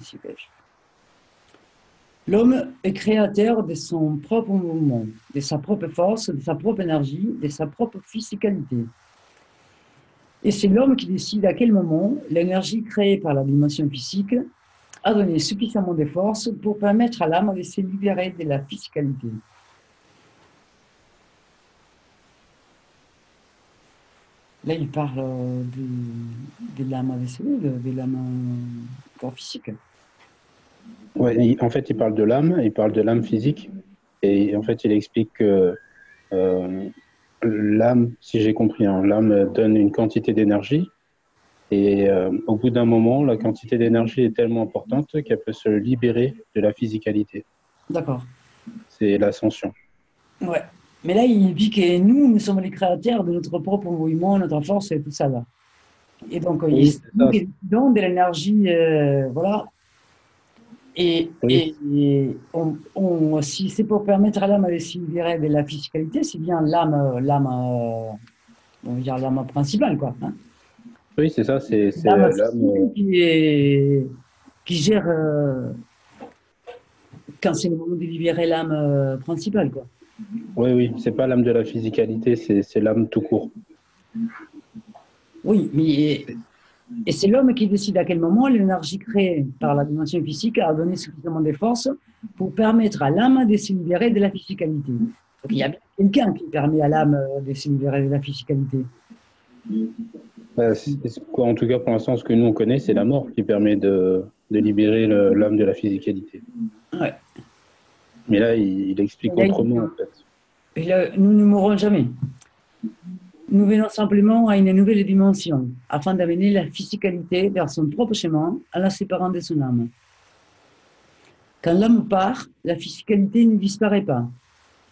L'homme est créateur de son propre mouvement, de sa propre force, de sa propre énergie, de sa propre physicalité. Et c'est l'homme qui décide à quel moment l'énergie créée par la dimension physique a donné suffisamment de force pour permettre à l'âme de se libérer de la physicalité. Là, il parle de, l'âme décédée, de, de l'âme corps physique. Ouais, en fait, il parle de l'âme, il parle de l'âme physique. Et en fait, il explique que euh, l'âme, si j'ai compris, hein, l'âme donne une quantité d'énergie. Et euh, au bout d'un moment, la quantité d'énergie est tellement importante qu'elle peut se libérer de la physicalité. D'accord. C'est l'ascension. Ouais. Mais là, il dit que nous, nous sommes les créateurs de notre propre mouvement, notre force et tout ça. Là. Et donc, Oui, il ça. donne de l'énergie, euh, voilà. Et, Oui. et, et on, on- si c'est pour permettre à l'âme de libérer de la physicalité, c'est bien l'âme, l'âme, euh, on va dire l'âme principale, quoi. hein. Oui, c'est ça, c'est L'âme euh, qui, est, qui gère euh, quand c'est le moment de libérer l'âme principale, quoi. Oui, oui, c'est pas l'âme de la physicalité, c'est l'âme tout court. Oui, mais et c'est l'homme qui décide à quel moment l'énergie créée par la dimension physique a donné suffisamment de force pour permettre à l'âme de se libérer de la physicalité. Donc il y a bien quelqu'un qui permet à l'âme euh, de se libérer de la physicalité. Euh, en tout cas, pour l'instant, ce que nous on connaît, c'est la mort qui permet de, de libérer l'âme de la physicalité. Ouais. Mais là, il, il explique Là, il- autrement, en fait. Et là, nous ne mourrons jamais. Nous venons simplement à une nouvelle dimension afin d'amener la physicalité vers son propre chemin en la séparant de son âme. Quand l'âme part, la physicalité ne disparaît pas.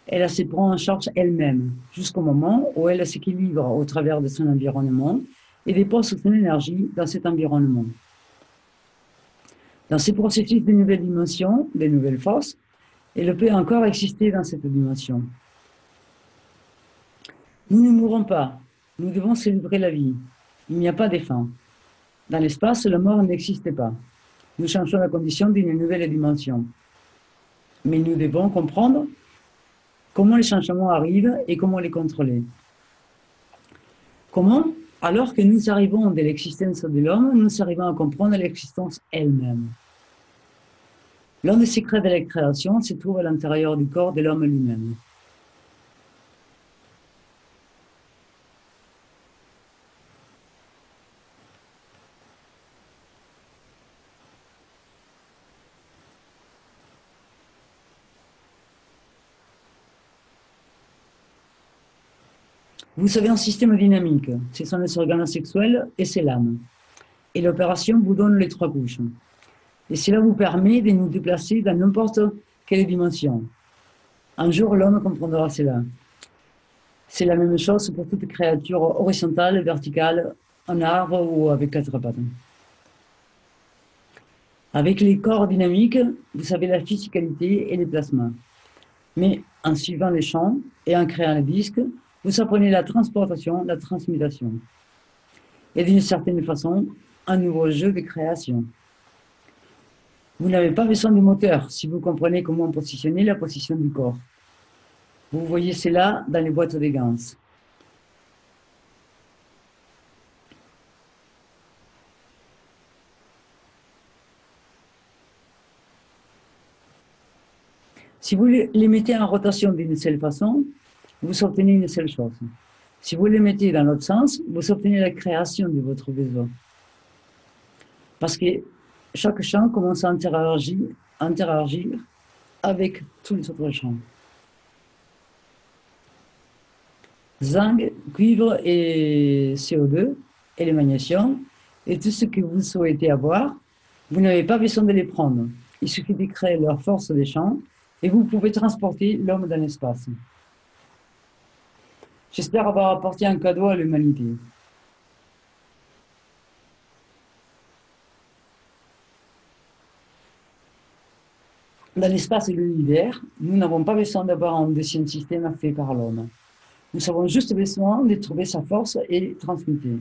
Elle se prend en charge elle-même jusqu'au moment où elle s'équilibre au travers de son environnement et dépose son énergie dans cet environnement. Dans ce processus de nouvelles dimensions, de nouvelles forces, elle peut encore exister dans cette dimension. Nous ne mourrons pas. Nous devons célébrer la vie. Il n'y a pas de fin. Dans l'espace, la mort n'existe pas. Nous changeons la condition d'une nouvelle dimension. Mais nous devons comprendre comment les changements arrivent et comment les contrôler. Comment? Alors que nous arrivons de l'existence de l'homme, nous arrivons à comprendre l'existence elle-même. L'un des secrets de la création se trouve à l'intérieur du corps de l'homme lui-même. Vous savez un système dynamique. Ce sont les organes sexuels et c'est l'âme. Et l'opération vous donne les trois couches. Et cela vous permet de nous déplacer dans n'importe quelle dimension. Un jour, l'homme comprendra cela. C'est la même chose pour toute créature horizontale, verticale, en arbre ou avec quatre pattes. Avec les corps dynamiques, vous savez la physicalité et les plasmas. Mais en suivant les champs et en créant les disques, vous apprenez la transportation, la transmutation. Et d'une certaine façon, un nouveau jeu de création. Vous n'avez pas besoin de moteur si vous comprenez comment positionner la position du corps. Vous voyez cela dans les boîtes de gants. Si vous les mettez en rotation d'une seule façon, vous obtenez une seule chose. Si vous les mettez dans l'autre sens, vous obtenez la création de votre besoin. Parce que chaque champ commence à interagir, interagir avec tous les autres champs. zinc, cuivre et CO2 et les magnésiums et tout ce que vous souhaitez avoir, vous n'avez pas besoin de les prendre. Il suffit de créer leur force des champs et vous pouvez transporter l'homme dans l'espace. J'espère avoir apporté un cadeau à l'humanité. Dans l'espace et l'univers, nous n'avons pas besoin d'avoir un deuxième système fait par l'homme. Nous avons juste besoin de trouver sa force et transmuter.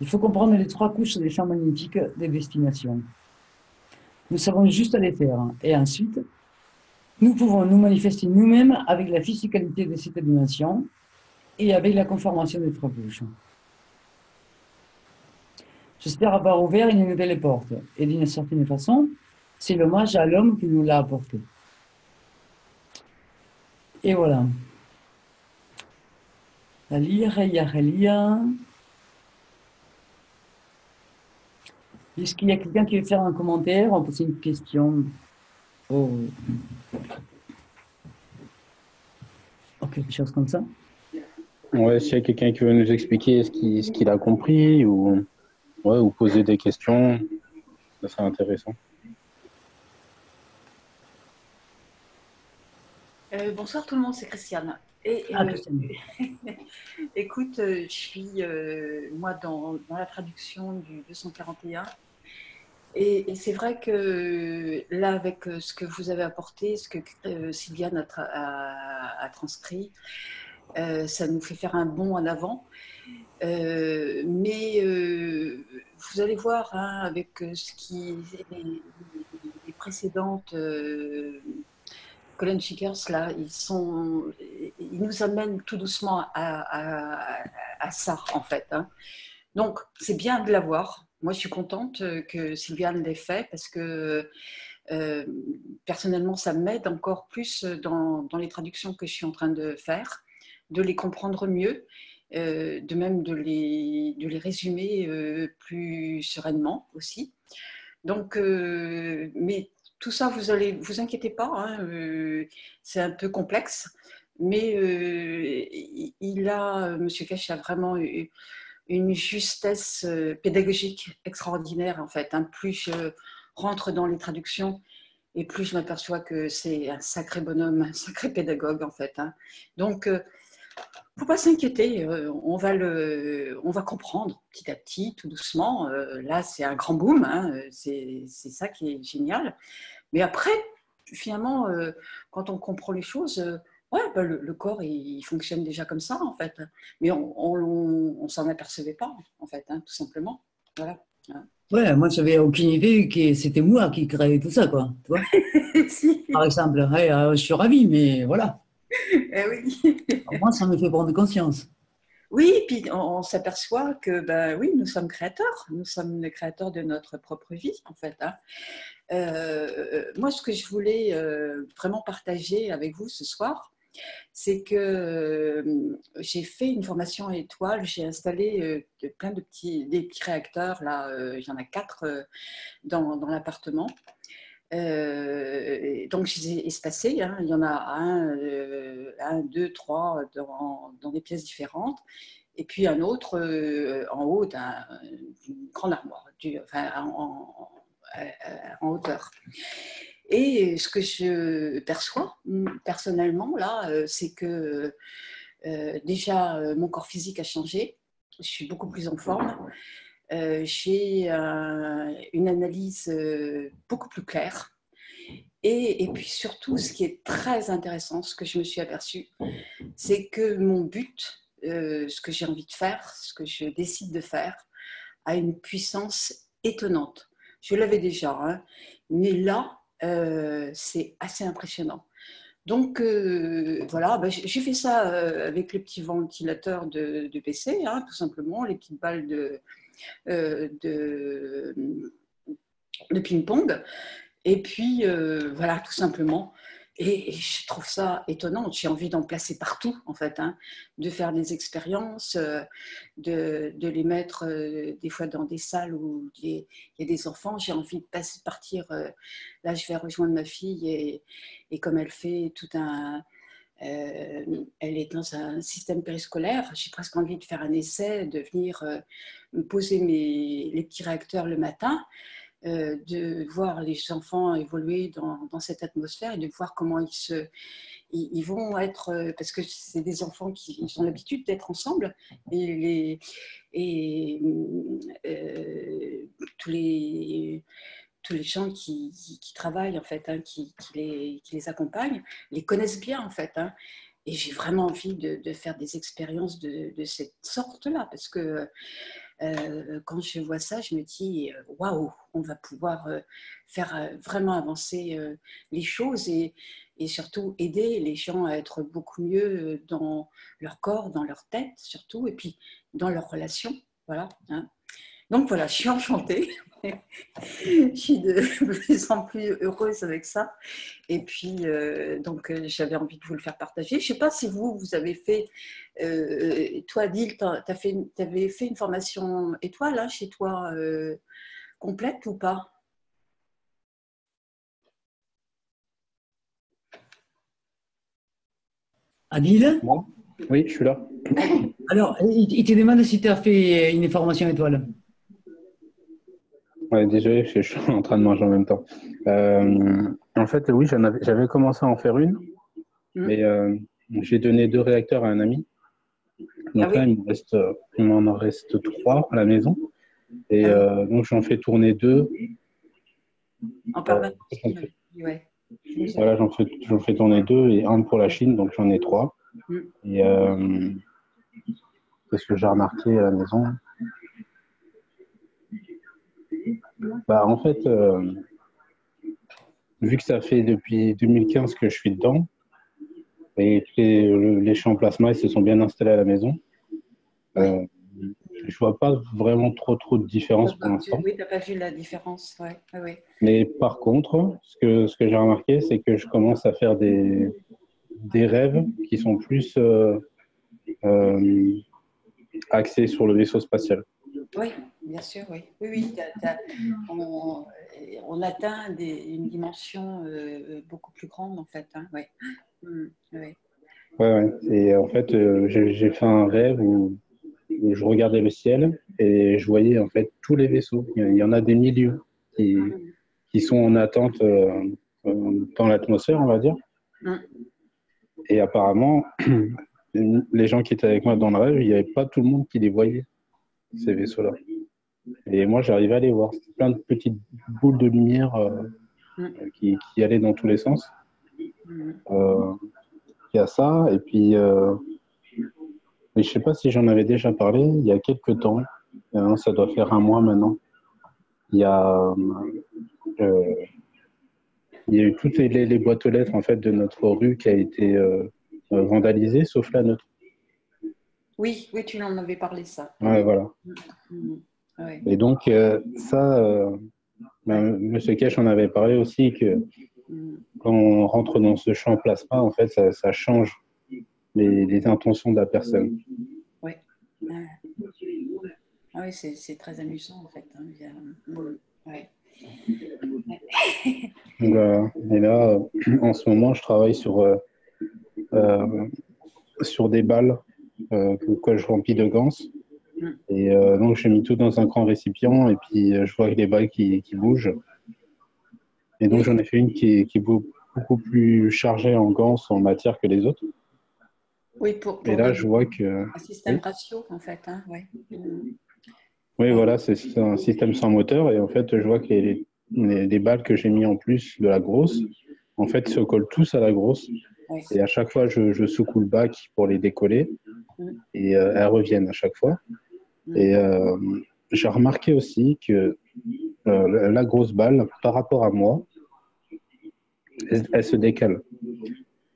Il faut comprendre les trois couches des champs magnétiques des destinations. Nous savons juste les faire. Et ensuite, nous pouvons nous manifester nous-mêmes avec la physicalité de cette dimension et avec la conformation des trois couches. J'espère avoir ouvert une nouvelle porte. Et d'une certaine façon, c'est l'hommage à l'homme qui nous l'a apporté. Et voilà. Est-ce qu'il y a quelqu'un qui veut faire un commentaire ou poser une question oh. ou quelque chose comme ça Ouais, s'il y a quelqu'un qui veut nous expliquer ce qu'il a compris ou, ouais, ou poser des questions, ça serait intéressant. Euh, bonsoir tout le monde, c'est Christiane. Et, ah, euh, écoute, euh, je suis euh, moi dans, la traduction du 241. Et, c'est vrai que là, avec ce que vous avez apporté, ce que Sylviane a, transcrit, ça nous fait faire un bond en avant. mais vous allez voir, hein, avec ce qui les précédentes Colin Chickers, là, ils, sont, ils nous amènent tout doucement à, ça, en fait. Hein. Donc, c'est bien de l'avoir. Moi, je suis contente que Sylviane l'ait fait parce que euh, personnellement, ça m'aide encore plus dans, les traductions que je suis en train de faire, de les comprendre mieux, euh, de même de les, de les résumer euh, plus sereinement aussi. Donc, mais tout ça, vous allez, vous inquiétez pas, hein, euh, c'est un peu complexe, mais euh, il a, Monsieur Cash a vraiment une justesse euh, pédagogique extraordinaire en fait. Hein. Plus je rentre dans les traductions et plus je m'aperçois que c'est un sacré bonhomme, un sacré pédagogue en fait. Hein. Donc faut pas s'inquiéter, on, va le, on va comprendre petit à petit, tout doucement. là, c'est un grand boom, c'est ça qui est génial. Mais après, finalement, euh, quand on comprend les choses, euh, ouais, bah, le, corps, il, fonctionne déjà comme ça, en fait. Mais on ne s'en apercevait pas, en fait, hein, tout simplement. Voilà. Ouais, moi, je n'avais aucune idée que c'était moi qui créais tout ça, quoi. Tu vois Par exemple, euh, je suis ravi, mais voilà. Eh oui. moi, ça me fait prendre conscience. Oui, puis on, s'aperçoit que ben oui, nous sommes créateurs, nous sommes les créateurs de notre propre vie en fait. Hein. Euh, moi, ce que je voulais euh, vraiment partager avec vous ce soir, c'est que euh, j'ai fait une formation étoile, j'ai installé plein de petits, des petits réacteurs, là, il y en a quatre dans, dans l'appartement. Donc, je les ai espacés. Hein. Il y en a un un, deux, trois dans, des pièces différentes. Et puis un autre en haut d'une grande armoire, en, en, hauteur. Et ce que je perçois personnellement, là, c'est que déjà, mon corps physique a changé. Je suis beaucoup plus en forme. J'ai une analyse beaucoup plus claire. Et, puis surtout, ce qui est très intéressant, ce que je me suis aperçu, c'est que mon but, euh, ce que j'ai envie de faire, ce que je décide de faire, a une puissance étonnante. Je l'avais déjà, hein, mais là, euh, c'est assez impressionnant. Donc euh, voilà, bah, j'ai fait ça avec les petits ventilateurs de, PC, hein, tout simplement, les petites balles de, de, de ping-pong. Et puis, euh, voilà, tout simplement. Et, je trouve ça étonnant. J'ai envie d'en placer partout, en fait, hein, de faire des expériences, euh, de, les mettre euh, des fois dans des salles où il y a des enfants. J'ai envie de partir. là, je vais rejoindre ma fille et comme elle fait tout un. Elle est dans un système périscolaire. J'ai presque envie de faire un essai, de venir me poser mes, les petits réacteurs le matin euh, de voir les enfants évoluer dans, cette atmosphère et de voir comment ils, se, ils, vont être, euh, parce que c'est des enfants qui ont l'habitude d'être ensemble, et, les, et euh, tous, les, tous les gens qui, travaillent, en fait, hein, qui, les, accompagnent, les connaissent bien, en fait. Hein. et j'ai vraiment envie de, faire des expériences de, cette sorte-là, parce que euh, quand je vois ça, je me dis euh, waouh, on va pouvoir euh, faire vraiment avancer les choses et, et, surtout aider les gens à être beaucoup mieux dans leur corps, dans leur tête surtout, et puis dans leurs relations. Voilà. Hein. Donc voilà, je suis enchantée. Je suis de plus en plus heureuse avec ça. Et puis, euh, donc, euh, j'avais envie de vous le faire partager. Je ne sais pas si vous, vous avez fait, euh, toi, Adil, tu avais fait une formation étoile hein, chez toi, complète ou pas? Adil? Oui, je suis là. Alors, il te demande si tu as fait une formation étoile. Ouais, désolé, je suis en train de manger en même temps. Euh, en fait, oui, j'avais commencé à en faire une, mm. mais euh, j'ai donné deux réacteurs à un ami. Donc ah là, il m'en reste trois à la maison. Et ah euh, donc, j'en fais tourner deux. En permanence ouais. Voilà, j'en fais, fais, tourner deux et un pour la Chine, donc j'en ai trois. Mm. Et qu'est-ce que j'ai remarqué à la maison? Bah, En fait, euh, vu que ça fait depuis 2015 que je suis dedans, et que les, les champs plasma ils se sont bien installés à la maison, euh, je vois pas vraiment trop trop de différence pour l'instant. Oui, tu n'as pas vu la différence. Ouais. Ouais, Mais par contre, ce que, ce que j'ai remarqué, c'est que je commence à faire des, des rêves qui sont plus euh, euh axés sur le vaisseau spatial. Oui, bien sûr, oui. Oui, oui on, atteint une dimension euh, beaucoup plus grande, en fait. Hein, ouais. Mmh, ouais. Ouais, Et en fait, euh, j'ai fait un rêve où, je regardais le ciel et je voyais en fait tous les vaisseaux. Il y en a des milliers qui, qui sont en attente euh, dans l'atmosphère, on va dire. Mmh. Et apparemment, les gens qui étaient avec moi dans le rêve, il n'y avait pas tout le monde qui les voyait ces vaisseaux-là. Et moi, j'arrivais à les voir. Plein de petites boules de lumière euh, mm. qui, qui, allaient dans tous les sens. Mm. Euh, il y a ça. Et puis, euh, je ne sais pas si j'en avais déjà parlé, il y a quelques temps, hein, ça doit faire un mois maintenant, il y a, il y a eu toutes les, les, boîtes aux lettres en fait, de notre rue qui a été vandalisée, sauf la nôtre. Oui, oui, tu en avais parlé, ça. Ouais, voilà. Mm, mm, Et donc, euh, ça, euh, ben, Monsieur Cash en avait parlé aussi que mm. quand on rentre dans ce champ plasma, en fait, ça, change les, intentions de la personne. Oui. Ah oui, c'est très amusant, en fait. Hein. Ouais. Et là, en ce moment, je travaille sur euh, sur des balles que, que je remplis de gants. Et euh, donc, j'ai mis tout dans un grand récipient et puis euh, je vois les balles qui, qui bougent. Et donc, j'en ai fait une qui est, qui est beau- beaucoup plus chargée en gants, en matière que les autres. Oui, pour, pour Et là, je vois que. un système oui. ratio, en fait. Hein, ouais. Oui, voilà, c'est c'est un système sans moteur. Et en fait, je vois que les, les, les balles que j'ai mis en plus de la grosse, en fait, se collent tous à la grosse. Ouais. Et à chaque fois, je, je secoue le bac pour les décoller. Mm. Et euh, elles reviennent à chaque fois. Mm. Et euh, j'ai remarqué aussi que euh, la- grosse balle, par rapport à moi, elle, elle se décale.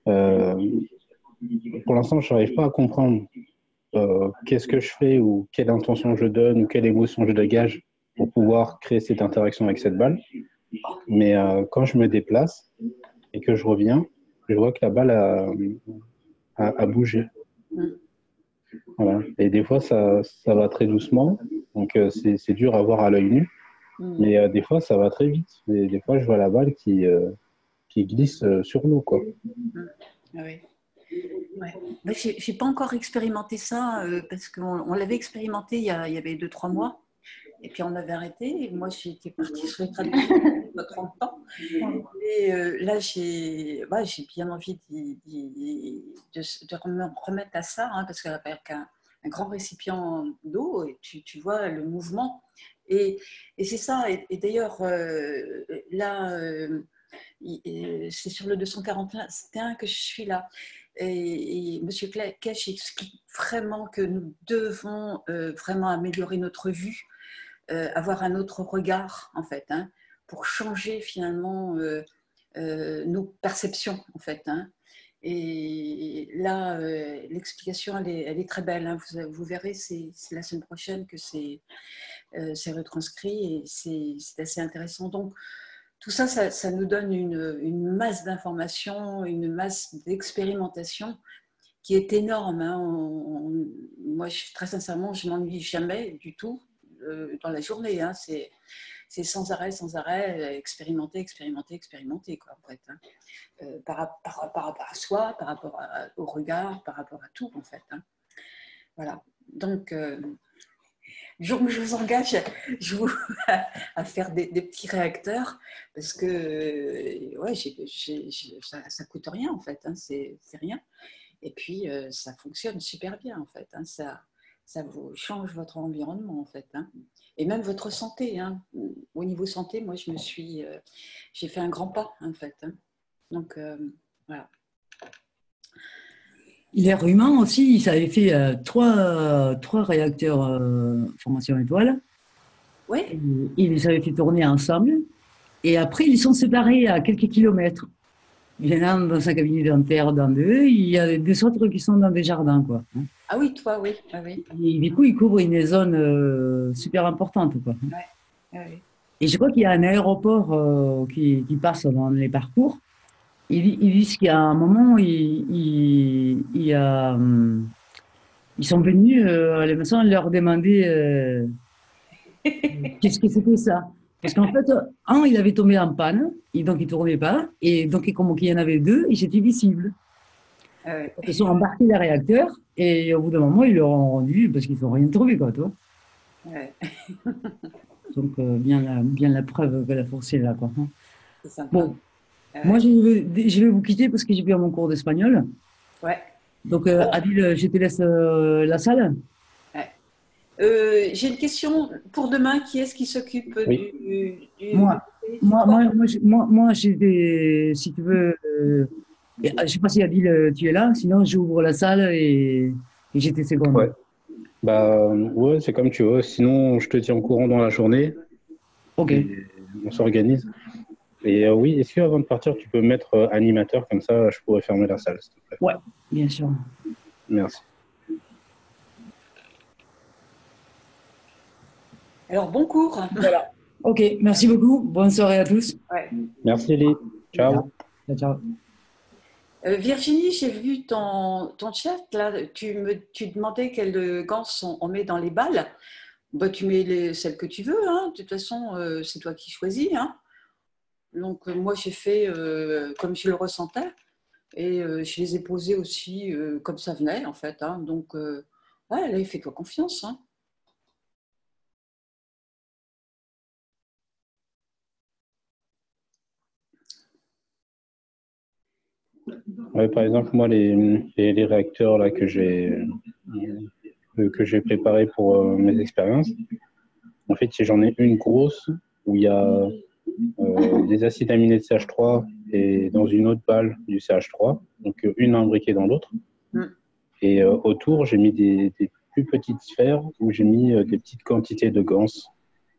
Pour l'instant, je n'arrive pas à comprendre qu'est-ce que je fais ou quelle intention je donne ou quelle émotion je dégage pour pouvoir créer cette interaction avec cette balle. Mais quand je me déplace et que je reviens, je vois que la balle a, a, a bougé. Voilà. Et des fois, ça, ça va très doucement. Donc, euh, c'est dur à voir à l'œil nu. Mm. Mais euh, des fois, ça va très vite. Et des fois, je vois la balle qui, euh, qui glisse sur l'eau. quoi. Oui. Ouais. J'ai j'ai pas encore expérimenté ça parce qu'on on l'avait expérimenté il y, a, il y avait deux trois mois et puis on avait arrêté. Et moi, j'étais partie sur les traductions il y a 30 ans. Et euh, là, j'ai j'ai bien envie de, de me remettre à ça hein, parce qu'avec un, un grand récipient d'eau, et tu, tu vois le mouvement. Et, et c'est ça. Et, et d'ailleurs, euh, là. euh, c'est sur le 241 que je suis là. Et, et Monsieur Kesh explique vraiment que nous devons euh, vraiment améliorer notre vue, euh, avoir un autre regard en fait, hein, pour changer finalement euh, euh, nos perceptions en fait. hein. Et là, l'explication, elle est, très belle. hein. Vous, verrez, c'est la semaine prochaine que c'est retranscrit et c'est assez intéressant. Donc, tout ça, ça, nous donne une, masse d'informations, une masse d'expérimentation qui est énorme. moi, très sincèrement, je m'ennuie jamais du tout dans la journée. hein. C'est sans arrêt, sans arrêt, euh, expérimenter, expérimenter, expérimenter, quoi, en fait. hein. Euh, par, rap- par- par rapport à soi, par rapport au regard, par rapport à tout, en fait. hein. Voilà. Donc, euh, je, je vous engage je vous- à faire des, petits réacteurs parce que euh, ouais, ça, ça coûte rien, en fait. C'est rien. Et puis, euh, ça fonctionne super bien, en fait. Ça, ça vous change votre environnement, en fait. hein. Et même votre santé. hein. Au niveau santé, moi, je me suis, euh, j'ai fait un grand pas, en fait. hein. Donc, euh, voilà. L'air humain aussi, ils avaient fait euh, trois, trois réacteurs formation étoile. Oui, Ils les avaient fait tourner ensemble. Et après, ils sont séparés à quelques kilomètres. Il y en a dans un cabinet dentaire, dans deux. Il y a des autres qui sont dans des jardins. Quoi. ah oui, toi, oui. Ah oui. Et du coup, ils couvrent une zone euh, super importante. Quoi. Ah oui. Et je crois qu'il y a un aéroport euh, qui, qui passe dans les parcours. Ils, ils disent qu'il y a un moment, où il, il- il y a, hum, ils sont venus euh, à la maison leur demander euh, qu'est-ce que c'était ça. Parce qu'en fait, un, il avait tombé en panne, et donc il ne tournait pas, et donc comme il y en avait deux, ils étaient visibles. Ah. Ils ont embarqué les réacteurs, et au bout d'un moment, ils leur ont rendu, parce qu'ils n'ont rien trouvé, quoi, toi. Ouais, Donc, euh, bien, la, bien la preuve que la force est là, quoi. hein. c'est sympa. Bon, Ouais. moi, je vais, je vais vous quitter parce que j'ai bien mon cours d'espagnol. Ouais. Donc, euh, Adil, je te laisse euh, la salle. Euh, J'ai une question pour demain. Qui est-ce qui s'occupe Oui. du, du- Moi. du- Moi, moi, moi, je- moi, des, si tu veux, euh, je sais pas si Adil, euh, tu es là, sinon j'ouvre la salle et, et j'étais seconde. Ouais. Bah ouais, c'est comme tu veux. Sinon, je te tiens au courant dans la journée. Ok. On s'organise. Et euh, oui, est-ce qu'avant de partir, tu peux mettre euh, animateur? Comme ça, je pourrais fermer la salle, s'il te plaît. Bien sûr. Merci. Alors, bon cours. Ok, merci beaucoup. Bonne soirée à tous. Ouais. Merci, Lee. Ciao. Ciao, ciao. Euh, Virginie, j'ai vu ton, ton chat. Là, tu, me, tu demandais quelles gants on, on met dans les balles. Bah, tu mets les, celles que tu veux. hein. De toute façon, euh, c'est toi qui choisis. hein. Donc, euh, moi, j'ai fait euh, comme je le ressentais. Et euh, je les ai posés aussi euh, comme ça venait, en fait. hein. Donc, euh, ouais, là, il fait toi confiance. hein. Ouais, par exemple, moi, les, les, les réacteurs là, que j'ai euh, que j'ai préparés pour euh, mes expériences, en fait, j'en ai une grosse où il y a euh, des acides aminés de CH3 et dans une autre balle du CH3, donc une imbriquée dans l'autre. Mm. Et euh, autour, j'ai mis des, des plus petites sphères où j'ai mis des petites quantités de gans.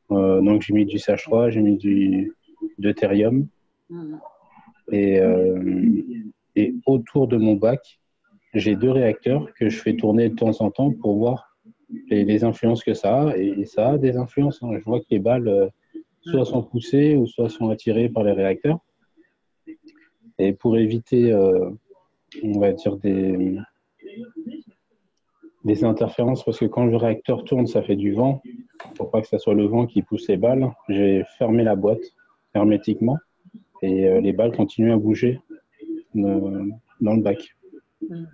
Donc, j'ai mis du CH3, j'ai mis du deutérium. Mm. Et, et autour de mon bac, j'ai deux réacteurs que je fais tourner de temps en temps pour voir les, influences que ça a. Et, ça a des influences. hein. Je vois que les balles euh, soit sont poussées ou soit sont attirées par les réacteurs. Et pour éviter, euh, on va dire, des, des interférences, parce que quand le réacteur tourne, ça fait du vent. Pour pas que ce soit le vent qui pousse les balles, j'ai fermé la boîte hermétiquement et euh, les balles continuent à bouger dans le bac. Ouais.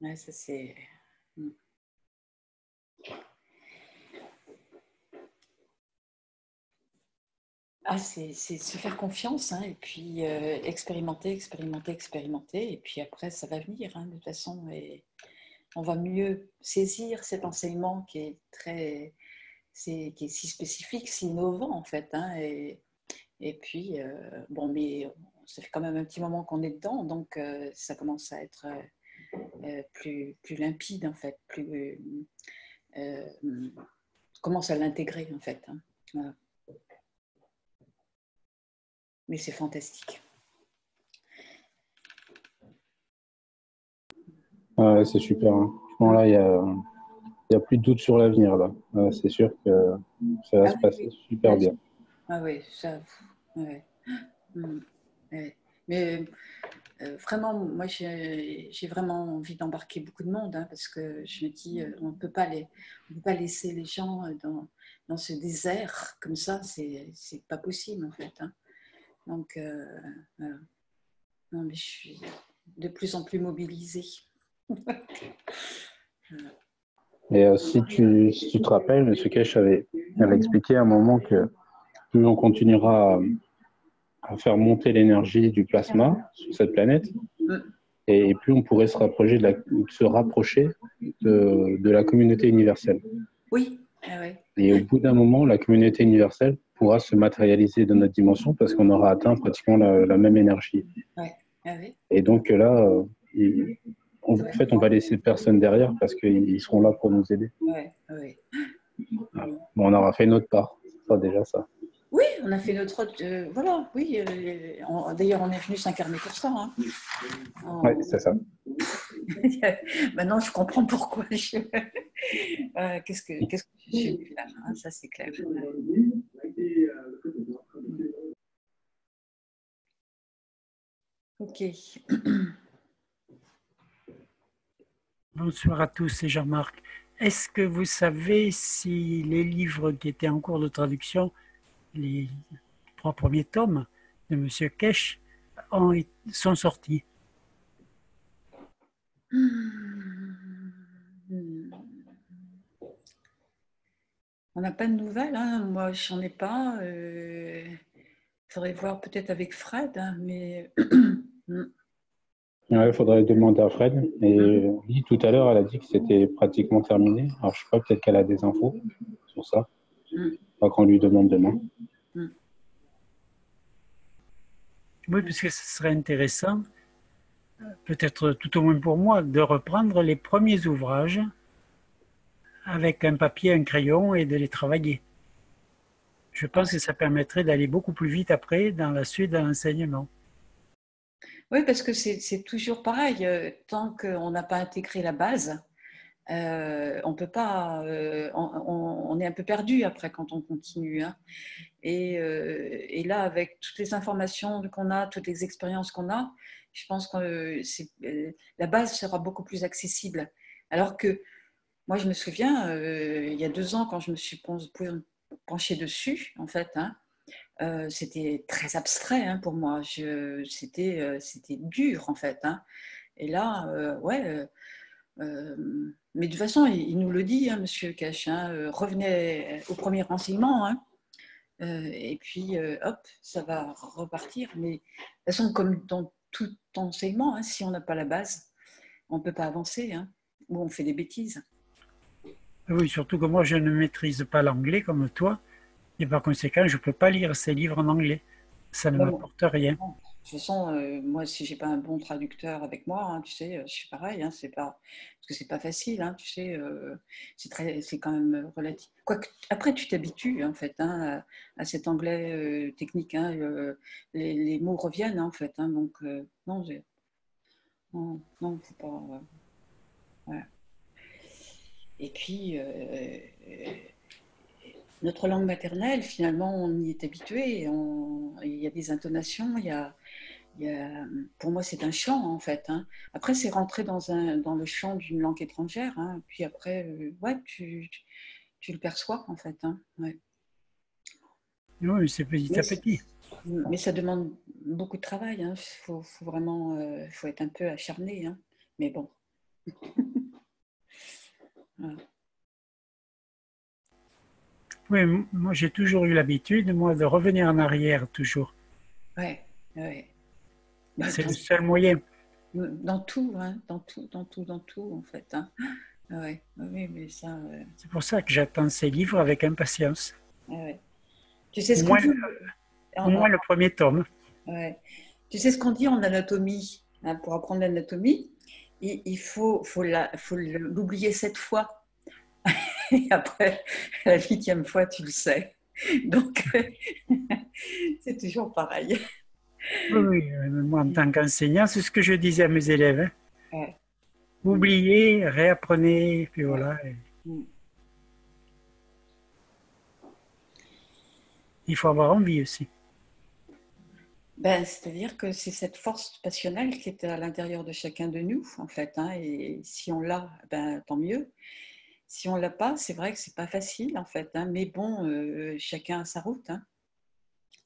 Ouais, ça c'est. Mm. Ah, c'est se faire confiance hein, et puis euh, expérimenter, expérimenter, expérimenter. Et puis après, ça va venir hein, de toute façon. Et on va mieux saisir cet enseignement qui est très. qui est si spécifique, si innovant en fait. hein, et puis, euh, bon, mais ça fait quand même un petit moment qu'on est dedans, donc euh, ça commence à être euh, plus, plus limpide en fait, plus. Commence à l'intégrer en fait. hein, voilà. Mais c'est fantastique. Ouais, c'est super. hein. Franchement, là, il n'y a, il y a plus de doute sur l'avenir. là. C'est sûr que ça va Ah se passer oui. super bien. Ah oui, ça. ouais. Mm, ouais. Mais euh, vraiment, moi, j'ai vraiment envie d'embarquer beaucoup de monde hein, parce que je me dis, euh, on ne peut pas laisser les gens euh, dans, dans ce désert comme ça. C'est pas possible en fait. hein. Donc, euh. Non, mais je suis de plus en plus mobilisée. Et si, tu, si tu te rappelles, M. Kesh avait, avait expliqué à un moment que plus on continuera à, à faire monter l'énergie du plasma sur cette planète, et, plus on pourrait se rapprocher de la, se rapprocher de, de la communauté universelle. Oui, ah ouais. Et au bout d'un moment, la communauté universelle pourra se matérialiser dans notre dimension parce qu'on aura atteint pratiquement la, la même énergie. Ah ouais. Et donc là, euh, il- on- en fait, on va laisser personne derrière parce qu'ils ils seront là pour nous aider. Ouais, ouais. Bon, on aura fait notre part. Ça sera déjà ça. Oui, on a fait notre. euh, voilà, oui. euh, D'ailleurs, on est venu s'incarner pour ça. hein. En- Ouais, c'est ça. Maintenant, je comprends pourquoi. je- Euh, Qu'est-ce que qu'est-ce que je suis là hein, Ça, c'est clair. Ok. Bonsoir à tous, c'est Jean-Marc. Est-ce que vous savez si les livres qui étaient en cours de traduction, les trois premiers tomes de M. Kesh, ont, sont sortis. On n'a pas de nouvelles, hein. moi j'en ai pas. Il faudrait voir peut-être avec Fred, hein, mais Il faudrait demander à Fred. Et Lee, tout à l'heure, elle a dit que c'était pratiquement terminé. Alors, je sais pas, peut-être qu'elle a des infos sur ça. Mm. Pas qu'on lui demande demain. Oui, parce que ce serait intéressant, peut-être tout au moins pour moi, de reprendre les premiers ouvrages avec un papier, un crayon et de les travailler. Je pense que ça permettrait d'aller beaucoup plus vite après dans la suite de l'enseignement. oui, parce que c'est c'est toujours pareil. euh, Tant qu'on n'a pas intégré la base, euh, on peut pas. euh, on, est un peu perdu après quand on continue. hein. Et, euh, et là, avec toutes les informations qu'on a, toutes les expériences qu'on a, je pense que la base sera beaucoup plus accessible. Alors que moi, je me souviens, il y a deux ans, quand je me suis pen- penchée dessus, en fait, hein, c'était très abstrait hein, pour moi. C'était, dur en fait. Et là, ouais. Mais de toute façon, il, nous le dit, hein, Monsieur Cash. revenez au premier renseignement. et puis, hop, ça va repartir. Mais de toute façon, comme dans tout enseignement, si on n'a pas la base, on ne peut pas avancer. ou on fait des bêtises. Oui, surtout que moi, je ne maîtrise pas l'anglais comme toi. Et par conséquent, je ne peux pas lire ces livres en anglais. Ça ne m'apporte rien. De toute façon, euh, moi, si j'ai pas un bon traducteur avec moi, hein, tu sais, je suis pareil. Hein, c'est pas parce que c'est pas facile, hein, tu sais. Euh, c'est très, c'est quand même relatif. Après, tu t'habitues en fait à, cet anglais euh, technique. Les, mots reviennent en fait. donc non, non, non, faut pas. Et puis notre langue maternelle, finalement, on y est habitué. il y a des intonations, il y a, pour moi, c'est un chant, en fait. Hein. Après, c'est rentrer dans, un, dans le chant d'une langue étrangère. Hein. Puis après, euh, ouais, tu, tu, le perçois, en fait. Hein. Oui, c'est petit à petit. Mais ça demande beaucoup de travail. Il faut, faut, vraiment euh, faut être un peu acharné. Mais bon. voilà. Oui, moi j'ai toujours eu l'habitude, moi, de revenir en arrière toujours. Oui, oui. Bah, c'est le seul moyen. Dans tout, hein, dans tout, dans tout, dans tout, en fait. Hein. Ouais, oui, mais ça. C'est pour ça que j'attends ces livres avec impatience. Ouais. Tu sais ce qu'on dit Au moins le premier tome. Ouais. Tu sais ce qu'on dit en anatomie hein, Pour apprendre l'anatomie, il, il faut, faut l'oublier faut sept fois. Et après, la huitième fois, tu le sais. Donc, c'est toujours pareil. Oui, moi, en tant qu'enseignant, c'est ce que je disais à mes élèves. Hein. Oubliez, réapprenez, puis voilà. Mm. Il faut avoir envie aussi. Ben, C'est-à-dire que c'est cette force passionnelle qui est à l'intérieur de chacun de nous, en fait. Hein, et si on l'a, ben, tant mieux si on l'a pas, c'est vrai que c'est pas facile en fait. Hein. mais bon, euh, chacun a sa route. Hein.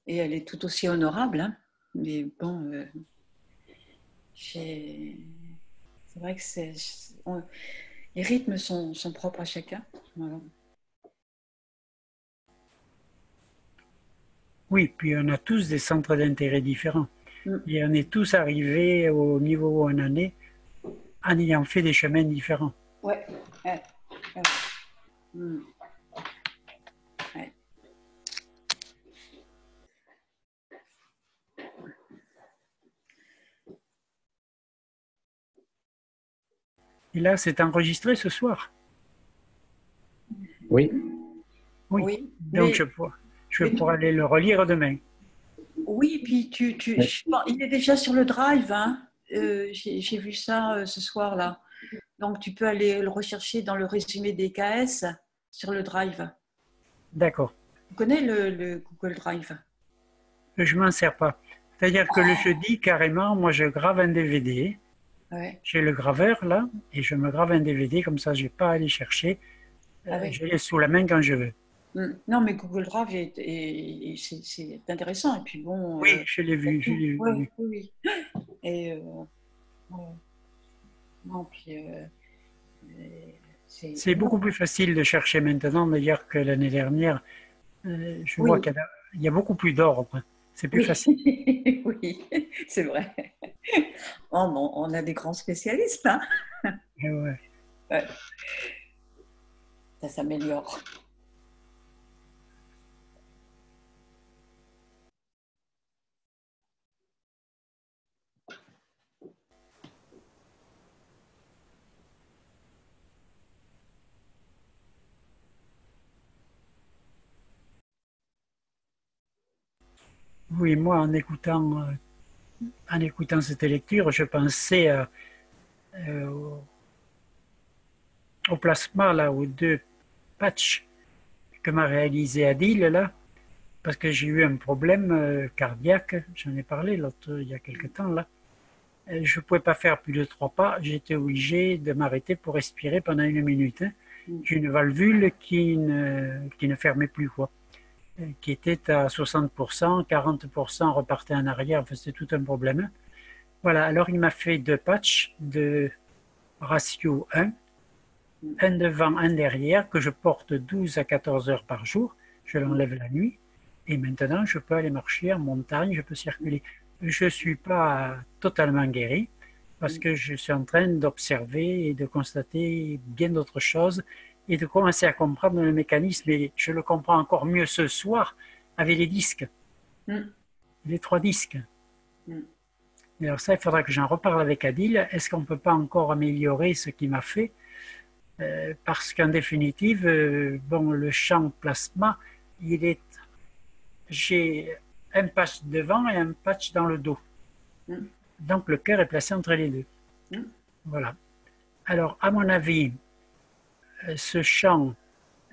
et elle est tout aussi honorable. Mais bon, euh, c'est vrai que c'est, les rythmes sont, propres à chacun. Oui, puis on a tous des centres d'intérêt différents. Mm. Et on est tous arrivés au niveau où on en est en ayant fait des chemins différents. Ouais. Hmm. Et là, c'est enregistré ce soir Oui. Oui. Donc, je, pourrais, je vais aller le relire demain. Oui, puis tu, tu il est déjà sur le drive. Hein. Euh, j'ai vu ça euh, ce soir-là. Donc, tu peux aller le rechercher dans le résumé des KS sur le Drive. D'accord. Tu connais le, Google Drive? Je ne m'en sers pas. C'est-à-dire que le jeudi, carrément, moi, je grave un DVD. J'ai le graveur là, et je me grave un DVD, comme ça, je n'ai pas à aller chercher. Ah je l'ai sous la main quand je veux. Hmm. Non, mais Google Drive, est, c'est intéressant. Et puis bon. Oui, euh, je l'ai vu. Je vu. Oui, oui. Et. Euh, euh, c'est beaucoup plus facile de chercher maintenant, d'ailleurs, que l'année dernière. Euh, je vois qu'il y, a beaucoup plus d'ordre. C'est plus facile. oui, c'est vrai. Oh, on a des grands spécialistes. Hein ouais. Ça s'améliore. Oui, moi, en écoutant, euh, en écoutant cette lecture, je pensais euh, au plasma, là, aux deux patchs que m'a réalisé Adil, là, parce que j'ai eu un problème euh, cardiaque, j'en ai parlé l'autre, il y a quelque temps, là. Je ne pouvais pas faire plus de trois pas, j'étais obligé de m'arrêter pour respirer pendant une minute. Hein. J'ai une valvule qui ne, qui ne fermait plus, quoi. Qui était à 60%, 40% repartait en arrière, c'était tout un problème. Voilà, alors il m'a fait deux patchs de ratio 1, un devant, un derrière, que je porte 12 à 14 heures par jour. Je l'enlève la nuit. Et maintenant, je peux aller marcher en montagne, je peux circuler. Je ne suis pas totalement guéri parce que je suis en train d'observer et de constater bien d'autres choses et de commencer à comprendre le mécanisme. Et je le comprends encore mieux ce soir avec les disques, Mm. les trois disques. Mm. Et alors ça, il faudra que j'en reparle avec Adil. Est-ce qu'on ne peut pas encore améliorer ce qu'il m'a fait? Euh, Parce qu'en définitive, euh, bon, le champ plasma, il est... J'ai un patch devant et un patch dans le dos. Mm. Donc le cœur est placé entre les deux. Voilà. Alors, à mon avis, ce champ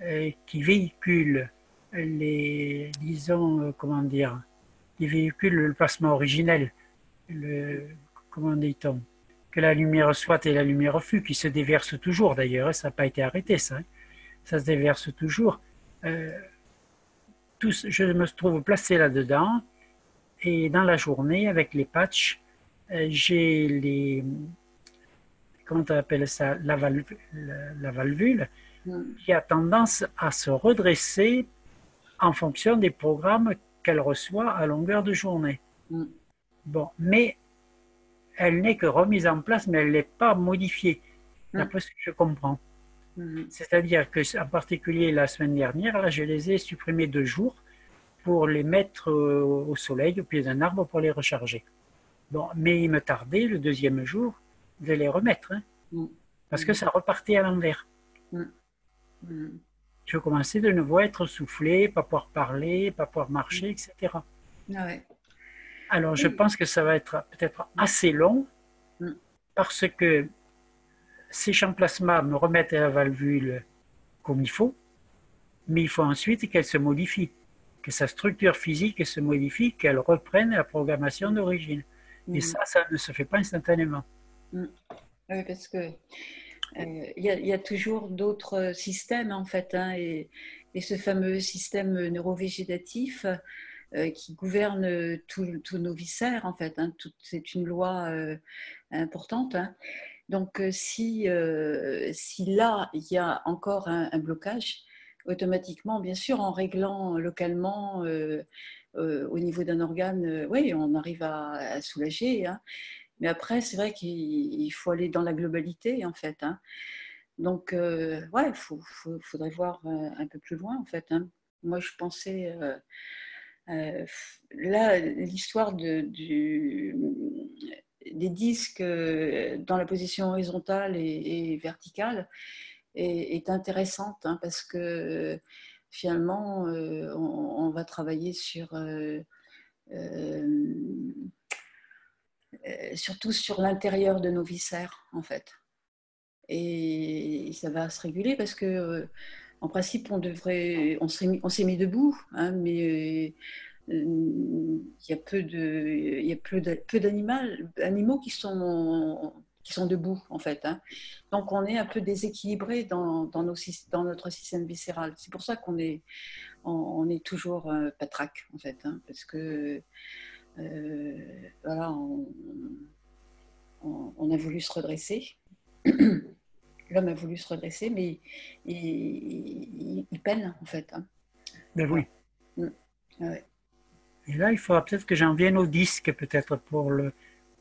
euh, qui véhicule les, disons, euh, comment dire, qui véhicule le plasma originel, comment dit-on, que la lumière soit et la lumière fut, qui se déverse toujours d'ailleurs, hein, ça n'a pas été arrêté ça, hein. ça se déverse toujours. Euh, tout je me trouve placé là-dedans et dans la journée, avec les patchs, euh, j'ai les, comment on appelle ça, la, valvu- la- valvule, Mm. qui a tendance à se redresser en fonction des programmes qu'elle reçoit à longueur de journée. Mm. Bon, mais elle n'est que remise en place, mais elle n'est pas modifiée, Mm. d'après ce que je comprends. Mm. C'est-à-dire que, en particulier la semaine dernière, là, je les ai supprimés deux jours pour les mettre euh, au soleil, au pied d'un arbre, pour les recharger. Bon, mais il me tardait le deuxième jour de les remettre, hein, Mm. parce que ça repartait à l'envers. Mm. Je commençais de nouveau à être soufflé, pas pouvoir parler, pas pouvoir marcher, etc. Ah ouais. Alors, je pense que ça va être peut-être assez long Mm. parce que ces champs plasma me remettent à la valvule comme il faut, mais il faut ensuite qu'elle se modifie, que sa structure physique se modifie, qu'elle reprenne la programmation d'origine. Et Mm. ça, ça ne se fait pas instantanément. Oui, parce que euh, il il y a toujours d'autres systèmes en fait, hein, et, ce fameux système neurovégétatif euh, qui gouverne tous nos viscères en fait. hein, c'est une loi euh, importante. hein. Donc euh, si, euh, là il y a encore un, blocage, automatiquement, bien sûr, en réglant localement euh, euh, au niveau d'un organe, euh, oui, on arrive à soulager. Mais après, c'est vrai qu'il il faut aller dans la globalité, en fait. hein. Donc, euh, ouais, il faudrait voir euh, un peu plus loin, en fait. hein. Moi, je pensais. euh, là, l'histoire des disques dans la position horizontale et, verticale est, intéressante hein, parce que finalement, on, va travailler sur. Euh, surtout sur l'intérieur de nos viscères, en fait. Et ça va se réguler parce que, euh, en principe, on devrait, on s'est mis, mis debout, hein, mais euh, il y a peu de, il y a peu de- peu d'animal- animaux qui sont qui sont debout, en fait. hein. Donc, on est un peu déséquilibré dans, dans, notre système viscéral. C'est pour ça qu'on est, on, est toujours euh, patraque, en fait, hein, parce que voilà, on, on- on a voulu se redresser. L'homme a voulu se redresser, mais il, il- il peine, en fait. hein. Ben oui. Ouais. Et là, il faudra peut-être que j'en vienne au disque, peut-être pour le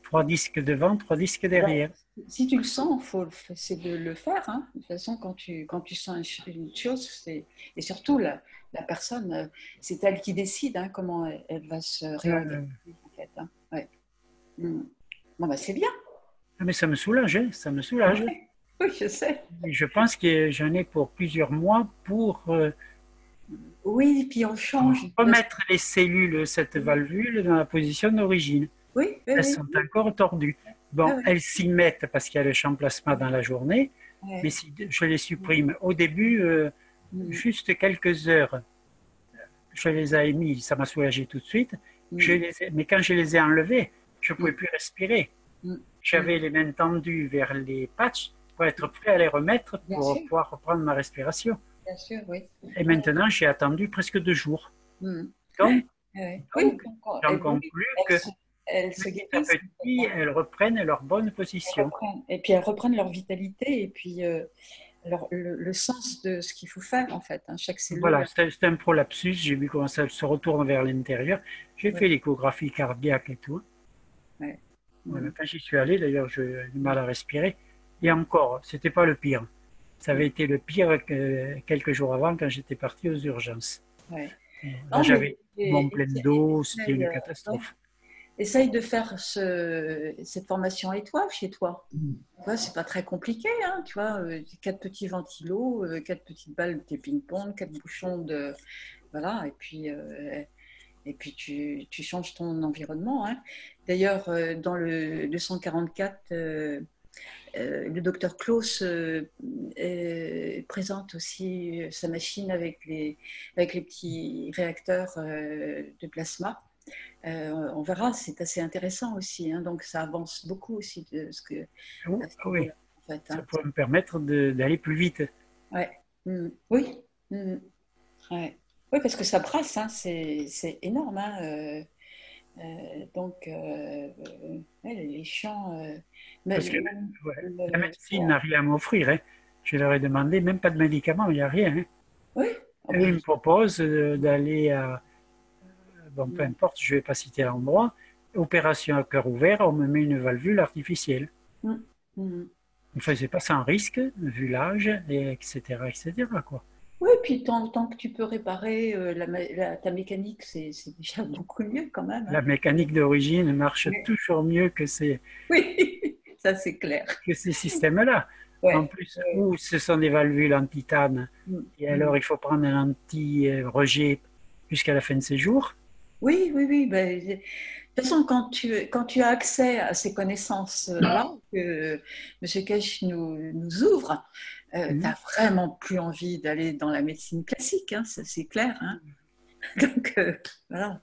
trois disques devant, trois disques derrière. Si tu le sens, faut, c'est de le faire. hein. De toute façon, quand tu, quand tu sens une chose, c'est, et surtout la, la personne, euh, c'est elle qui décide hein, comment elle, elle va se réorganiser. en fait, hein. Ouais. Mm. Bon, bah, c'est bien. Ah, mais ça me soulage, ça me soulage. Oui, je sais. Je pense que j'en ai pour plusieurs mois pour euh, Oui, puis on change. remettre les cellules, cette valvule, dans la position d'origine. Oui, oui, Elles sont encore tordues. Bon, Ah elles s'y mettent parce qu'il y a le champ plasma dans la journée, mais si je les supprime au début, euh, Mm. juste quelques heures, je les ai mis, ça m'a soulagé tout de suite. Mm. Je les ai- mais quand je les ai enlevés, je ne pouvais plus respirer. Mm. J'avais les mains tendues vers les patchs pour être prêt à les remettre pour pouvoir reprendre ma respiration. Bien sûr, oui. Et maintenant, j'ai attendu presque deux jours. Mm. Donc. Donc, Oui, j'en conclus que elles se guérissent. petit, elles reprennent leur bonne position. Et puis elles reprennent leur vitalité et puis euh, leur- le, le sens de ce qu'il faut faire en fait. hein. Chaque cellule. Voilà, c'est un prolapsus. J'ai vu comment ça se retourne vers l'intérieur. J'ai Ouais. fait l'échographie cardiaque et tout. Ouais. Voilà, quand j'y suis allé, d'ailleurs, j'ai du mal à respirer. Et encore, c'était pas le pire. Ça avait été le pire que quelques jours avant quand j'étais parti aux urgences. Ouais. Là, J'avais mon plein d'eau, c'était une euh, catastrophe. Essaye de faire ce, cette formation et toi, chez toi. Mm. Tu vois, c'est pas très compliqué, hein, tu vois, euh, quatre petits ventilos, euh, quatre petites balles de ping-pong, quatre bouchons de, voilà, et puis, euh, et puis tu, tu changes ton environnement. hein. D'ailleurs, dans le 244, euh, euh, le docteur Klaus présente aussi sa machine avec les, avec les petits réacteurs de plasma. Euh, on verra, c'est assez intéressant aussi. hein, donc ça avance beaucoup aussi de ce que. Oh, à ce oui, niveau-là, en fait, ça hein. pourrait me permettre d'aller plus vite. Mm. Oui. Mm. Ouais. Oui, parce que ça brasse, hein, c'est énorme. euh, euh, donc, ouais, les champs. Parce que ouais, la médecine n'a rien à m'offrir. Je leur ai demandé, même pas de médicaments, il n'y a rien. Oui. Ah oui. ils me proposent d'aller à, bon, peu importe, je ne vais pas citer l'endroit, opération à cœur ouvert, on me met une valvule artificielle. Mm. Enfin, c'est pas sans risque, vu l'âge, et etc., etc., quoi. Oui, puis tant, tant que tu peux réparer euh, la, ta mécanique, c'est déjà beaucoup mieux quand même. hein. La mécanique d'origine marche toujours mieux que ces, Oui, ça c'est clair. que ces systèmes-là. Ouais. En plus, où ce sont des valvules en titane, Mm. et alors il faut prendre un anti-rejet jusqu'à la fin de ses jours. Oui, oui, oui. ben, de toute façon, quand tu, quand tu as accès à ces connaissances-là que M. Kesch nous, nous ouvre, euh, Mhm. tu n'as vraiment plus envie d'aller dans la médecine classique, hein, ça c'est clair. hein. Donc, euh, voilà.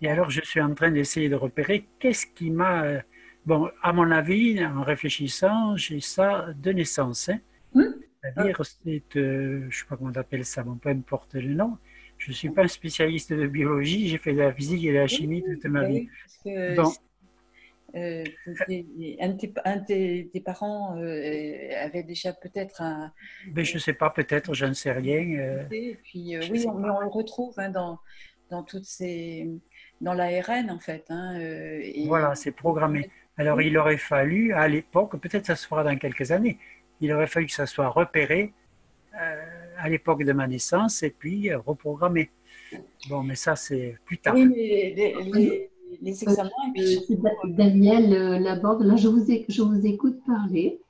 Et alors, je suis en train d'essayer de repérer qu'est-ce qui m'a. euh, Bon, à mon avis, en réfléchissant, j'ai ça de naissance. hein. Hmm. C'est-à-dire, c'est, euh, je ne sais pas comment on appelle ça, bon, peu importe le nom. Je ne suis pas spécialiste de biologie, j'ai fait de la physique et de la chimie toute ma Ben vie. oui, parce que euh, un de tes, un de tes- tes parents euh, avait déjà peut-être un, Mais je ne sais pas, peut-être, je ne sais rien. euh, Et puis, euh, oui, on, mais on le retrouve hein, dans, dans toutes ces. dans l'ARN, en fait. hein, et- Voilà, c'est programmé. Alors, Oui. il aurait fallu, à l'époque, peut-être ça se fera dans quelques années, il aurait fallu que ça soit repéré à l'époque de ma naissance et puis euh, reprogrammé. Bon, mais ça, c'est plus tard. Oui, mais les, les- les examens. et puis Euh, Daniel euh, Laborde. Là, je vous, ai- je vous écoute parler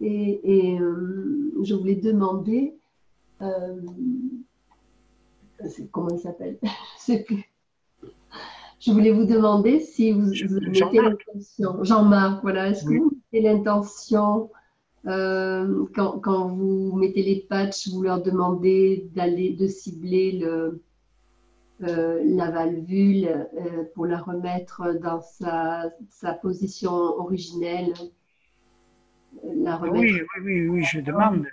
et, et, euh, je voulais demander euh, comment il s'appelle? Je sais plus. Je voulais vous demander si vous, mettez l'intention. Jean-Marc, voilà. Est-ce Oui. que vous mettez l'intention euh, quand, quand vous mettez les patchs, vous leur demandez d'aller de cibler le, euh, la valvule euh, pour la remettre dans sa, sa position originelle. La remettre, Oui, oui, oui, oui, je demande.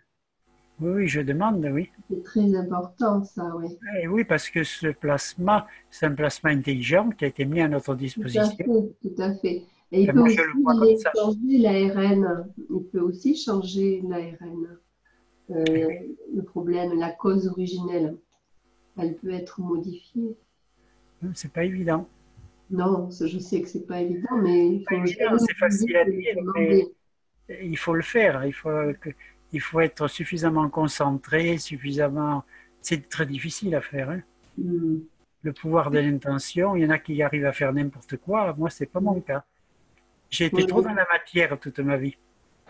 Oui, oui, je demande, oui. c'est très important, ça, oui. Et oui, parce que ce plasma, c'est un plasma intelligent qui a été mis à notre Tout à disposition. fait, tout à fait. Et il peut aussi changer l'ARN. Il peut aussi changer l'ARN. Euh, le problème, la cause originelle, elle peut être modifiée. C'est pas évident. Non, je sais que c'est pas évident, mais c'est facile à dire. Il faut le faire. Il faut, que- il faut être suffisamment concentré, suffisamment. C'est très difficile à faire. hein. Hmm. Le pouvoir de l'intention, il y en a qui arrivent à faire n'importe quoi. Moi, c'est pas mon cas. J'ai été Oui. trop dans la matière toute ma vie.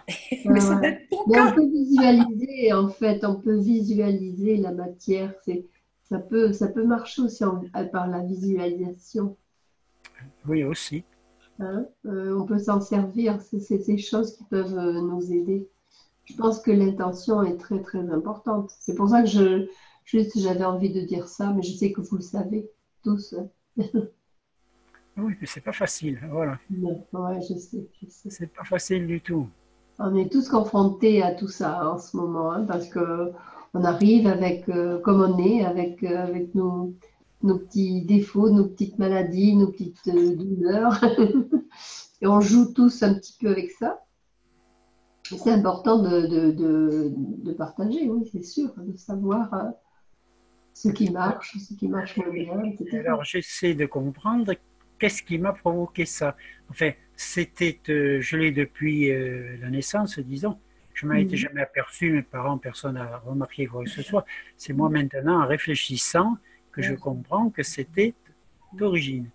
mais ton cas. on peut visualiser, en fait, on peut visualiser la matière. C'est, ça, peut, ça peut marcher aussi en- par la visualisation. Oui, aussi. hein. Euh, on peut s'en servir. C'est, c'est ces choses qui peuvent euh, nous aider. Je pense que l'intention est très, très importante. C'est pour ça que je, juste, j'avais envie de dire ça, mais je sais que vous le savez tous. Oui, mais c'est pas facile. Voilà. Ouais, je sais, je sais. C'est pas facile du tout. On est tous confrontés à tout ça en ce moment, hein, parce que on arrive avec, euh, comme on est, avec, euh, avec nos, nos petits défauts, nos petites maladies, nos petites euh, douleurs. Et on joue tous un petit peu avec ça. C'est important de, de, de, de, partager, oui, c'est sûr, de savoir ce qui marche, ce qui marche moins bien, etc. Alors j'essaie de comprendre qu'est-ce qui m'a provoqué ça? Enfin, c'était, euh, je l'ai depuis euh, la naissance, disons. Je ne m'en étais jamais aperçu, mes parents, personne n'a remarqué quoi que ce soit. C'est moi maintenant, en réfléchissant, que je comprends que c'était d'origine.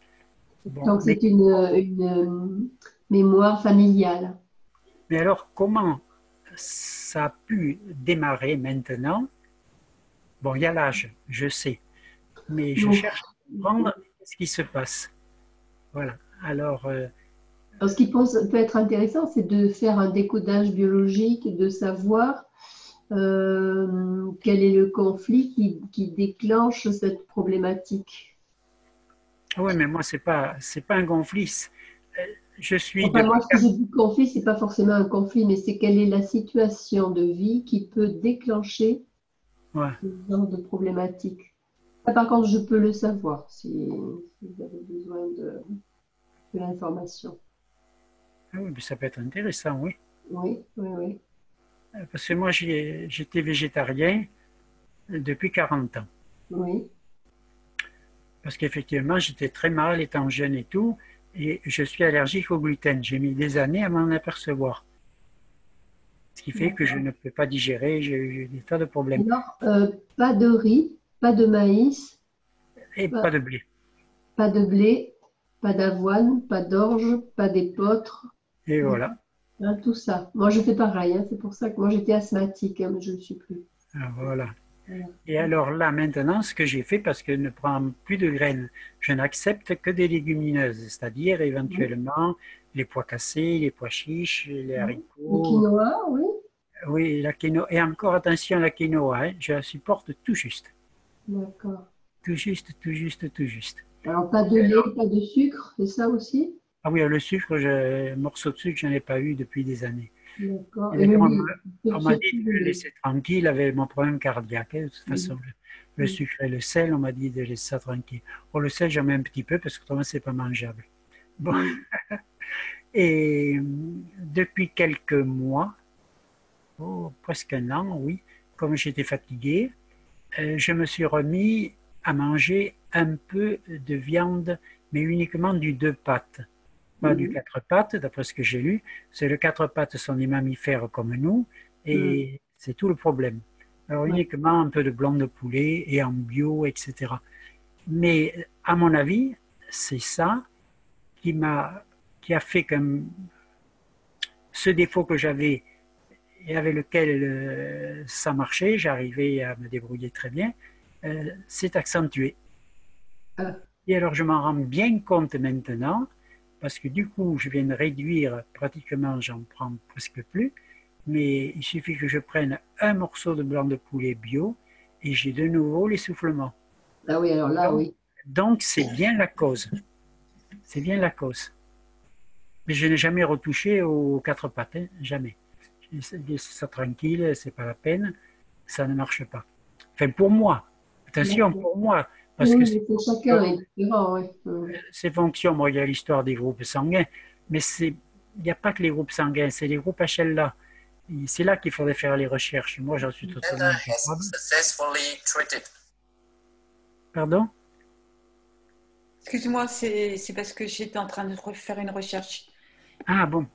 Donc c'est une, une mémoire familiale. Mais alors, comment ça a pu démarrer maintenant? Bon, il y a l'âge, je sais, mais je cherche à comprendre ce qui se passe. Voilà. Alors. Euh, ce qui peut être intéressant, c'est de faire un décodage biologique, de savoir euh, quel est le conflit qui, qui déclenche cette problématique. Oui, mais moi, ce n'est pas, pas un conflit je suis. Enfin, moi, ce que je dis conflit, c'est pas forcément un conflit, mais c'est quelle est la situation de vie qui peut déclencher ce genre de problématique. Par contre, je peux le savoir si, vous avez besoin de, l'information. Ah oui, mais ça peut être intéressant, oui. Oui, oui, oui. Euh, parce que moi, j'étais végétarien depuis 40 ans. Oui. Parce qu'effectivement, j'étais très mal étant jeune et tout et je suis allergique au gluten. J'ai mis des années à m'en apercevoir. Ce qui fait que je ne peux pas digérer, j'ai eu des tas de problèmes. Alors, euh, pas de riz, pas de maïs. Et pas, de blé. Pas de blé, pas d'avoine, pas d'orge, pas d'épeautre. Et voilà. Hein, tout ça. Moi, je fais pareil. Hein. C'est pour ça que moi, j'étais asthmatique, hein, mais je ne suis plus. Ah, voilà. Et alors là, maintenant, ce que j'ai fait, parce que je ne prends plus de graines, je n'accepte que des légumineuses, c'est-à-dire éventuellement les pois cassés, les pois chiches, les haricots. Le quinoa, oui. Oui, la quinoa. Et encore attention à la quinoa, je la supporte tout juste. D'accord. Tout juste, tout juste, tout juste. Alors, pas de lait, pas de sucre, c'est ça aussi? Ah oui, le sucre, un morceau de sucre, je n'en ai pas eu depuis des années. D'accord. On m'a dit de le laisser tranquille avec mon problème cardiaque. De toute façon, le, sucre et le sel, on m'a dit de laisser ça tranquille. Pour le sel, j'en mets un petit peu parce que autrement, c'est pas mangeable. Bon. et depuis quelques mois, oh, presque un an, oui, comme j'étais fatigué, je me suis remis à manger un peu de viande, mais uniquement du deux pâtes pas du quatre pattes, d'après ce que j'ai lu. C'est le quatre pattes sont des mammifères comme nous, et c'est tout le problème. Alors uniquement un peu de blanc de poulet et en bio, etc. Mais à mon avis, c'est ça qui m'a qui a fait que ce défaut que j'avais et avec lequel euh, ça marchait, j'arrivais à me débrouiller très bien, euh, s'est accentué. Ah. Et alors je m'en rends bien compte maintenant parce que du coup, je viens de réduire, pratiquement, j'en prends presque plus, mais il suffit que je prenne un morceau de blanc de poulet bio et j'ai de nouveau l'essoufflement. Ah oui, alors là, oui. Donc, c'est bien la cause. C'est bien la cause. Mais je n'ai jamais retouché aux quatre pattes, hein, jamais. C'est ça tranquille, c'est pas la peine, ça ne marche pas. Enfin, pour moi, attention, pour moi, parce que c'est chacun différent. Ces fonctions, moi, il y a l'histoire des groupes sanguins, mais il n'y a pas que les groupes sanguins, c'est les groupes HLA. C'est là qu'il faudrait faire les recherches. Moi, j'en suis totalement incapable. Pardon? Excuse-moi, c'est parce que j'étais en train de faire une recherche. Ah bon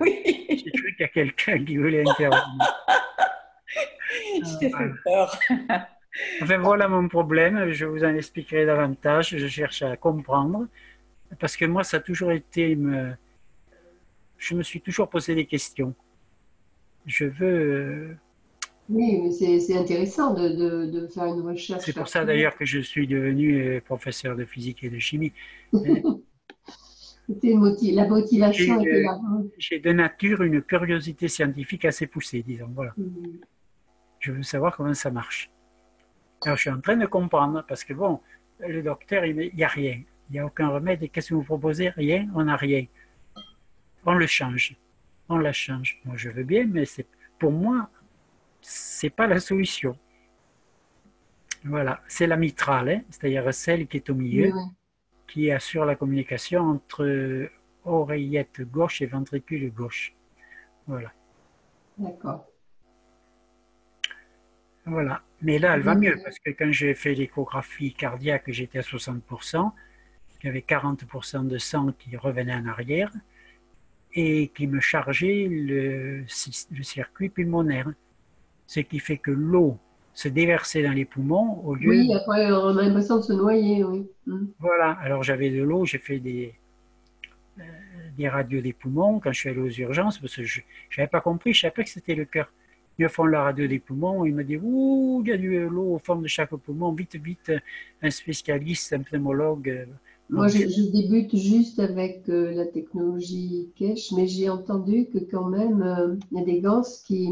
Oui. J'ai cru qu'il y a quelqu'un qui voulait intervenir. Je t'ai fait peur. Enfin, voilà mon problème. Je vous en expliquerai davantage. Je cherche à comprendre. Parce que moi, ça a toujours été. Me... Je me suis toujours posé des questions. Je veux. Euh, oui, mais c'est intéressant de, de, faire une recherche. C'est pour ça d'ailleurs que je suis devenu euh, professeur de physique et de chimie. la motivation était là. J'ai de nature une curiosité scientifique assez poussée, disons. Voilà. Mm. Je veux savoir comment ça marche. Alors, je suis en train de comprendre parce que bon, le docteur, il n'y a rien. Il n'y a aucun remède. Et qu'est-ce que vous proposez? Rien, on n'a rien. On le change. On la change. Moi, je veux bien, mais pour moi, c'est pas la solution. Voilà, c'est la mitrale, hein, c'est-à-dire celle qui est au milieu, Oui, oui. Qui assure la communication entre oreillette gauche et ventricule gauche. Voilà. D'accord. Voilà. Mais là, elle va mieux parce que quand j'ai fait l'échographie cardiaque, j'étais à 60%. Il y avait 40% de sang qui revenait en arrière et qui me chargeait le circuit pulmonaire. Ce qui fait que l'eau se déversait dans les poumons au lieu. Oui, après, on a l'impression de se noyer, oui. Mm. Voilà. Alors j'avais de l'eau, j'ai fait des, euh, des radios des poumons quand je suis allé aux urgences parce que je n'avais pas compris, je savais pas que c'était le cœur. Ils me font la radio des poumons, ils me disent Ouh, il y a de l'eau au fond de chaque poumon, vite, vite, un spécialiste, un pneumologue. euh, Moi, je, je débute juste avec euh, la technologie cache, mais j'ai entendu que quand même, euh, il y a des gants qui,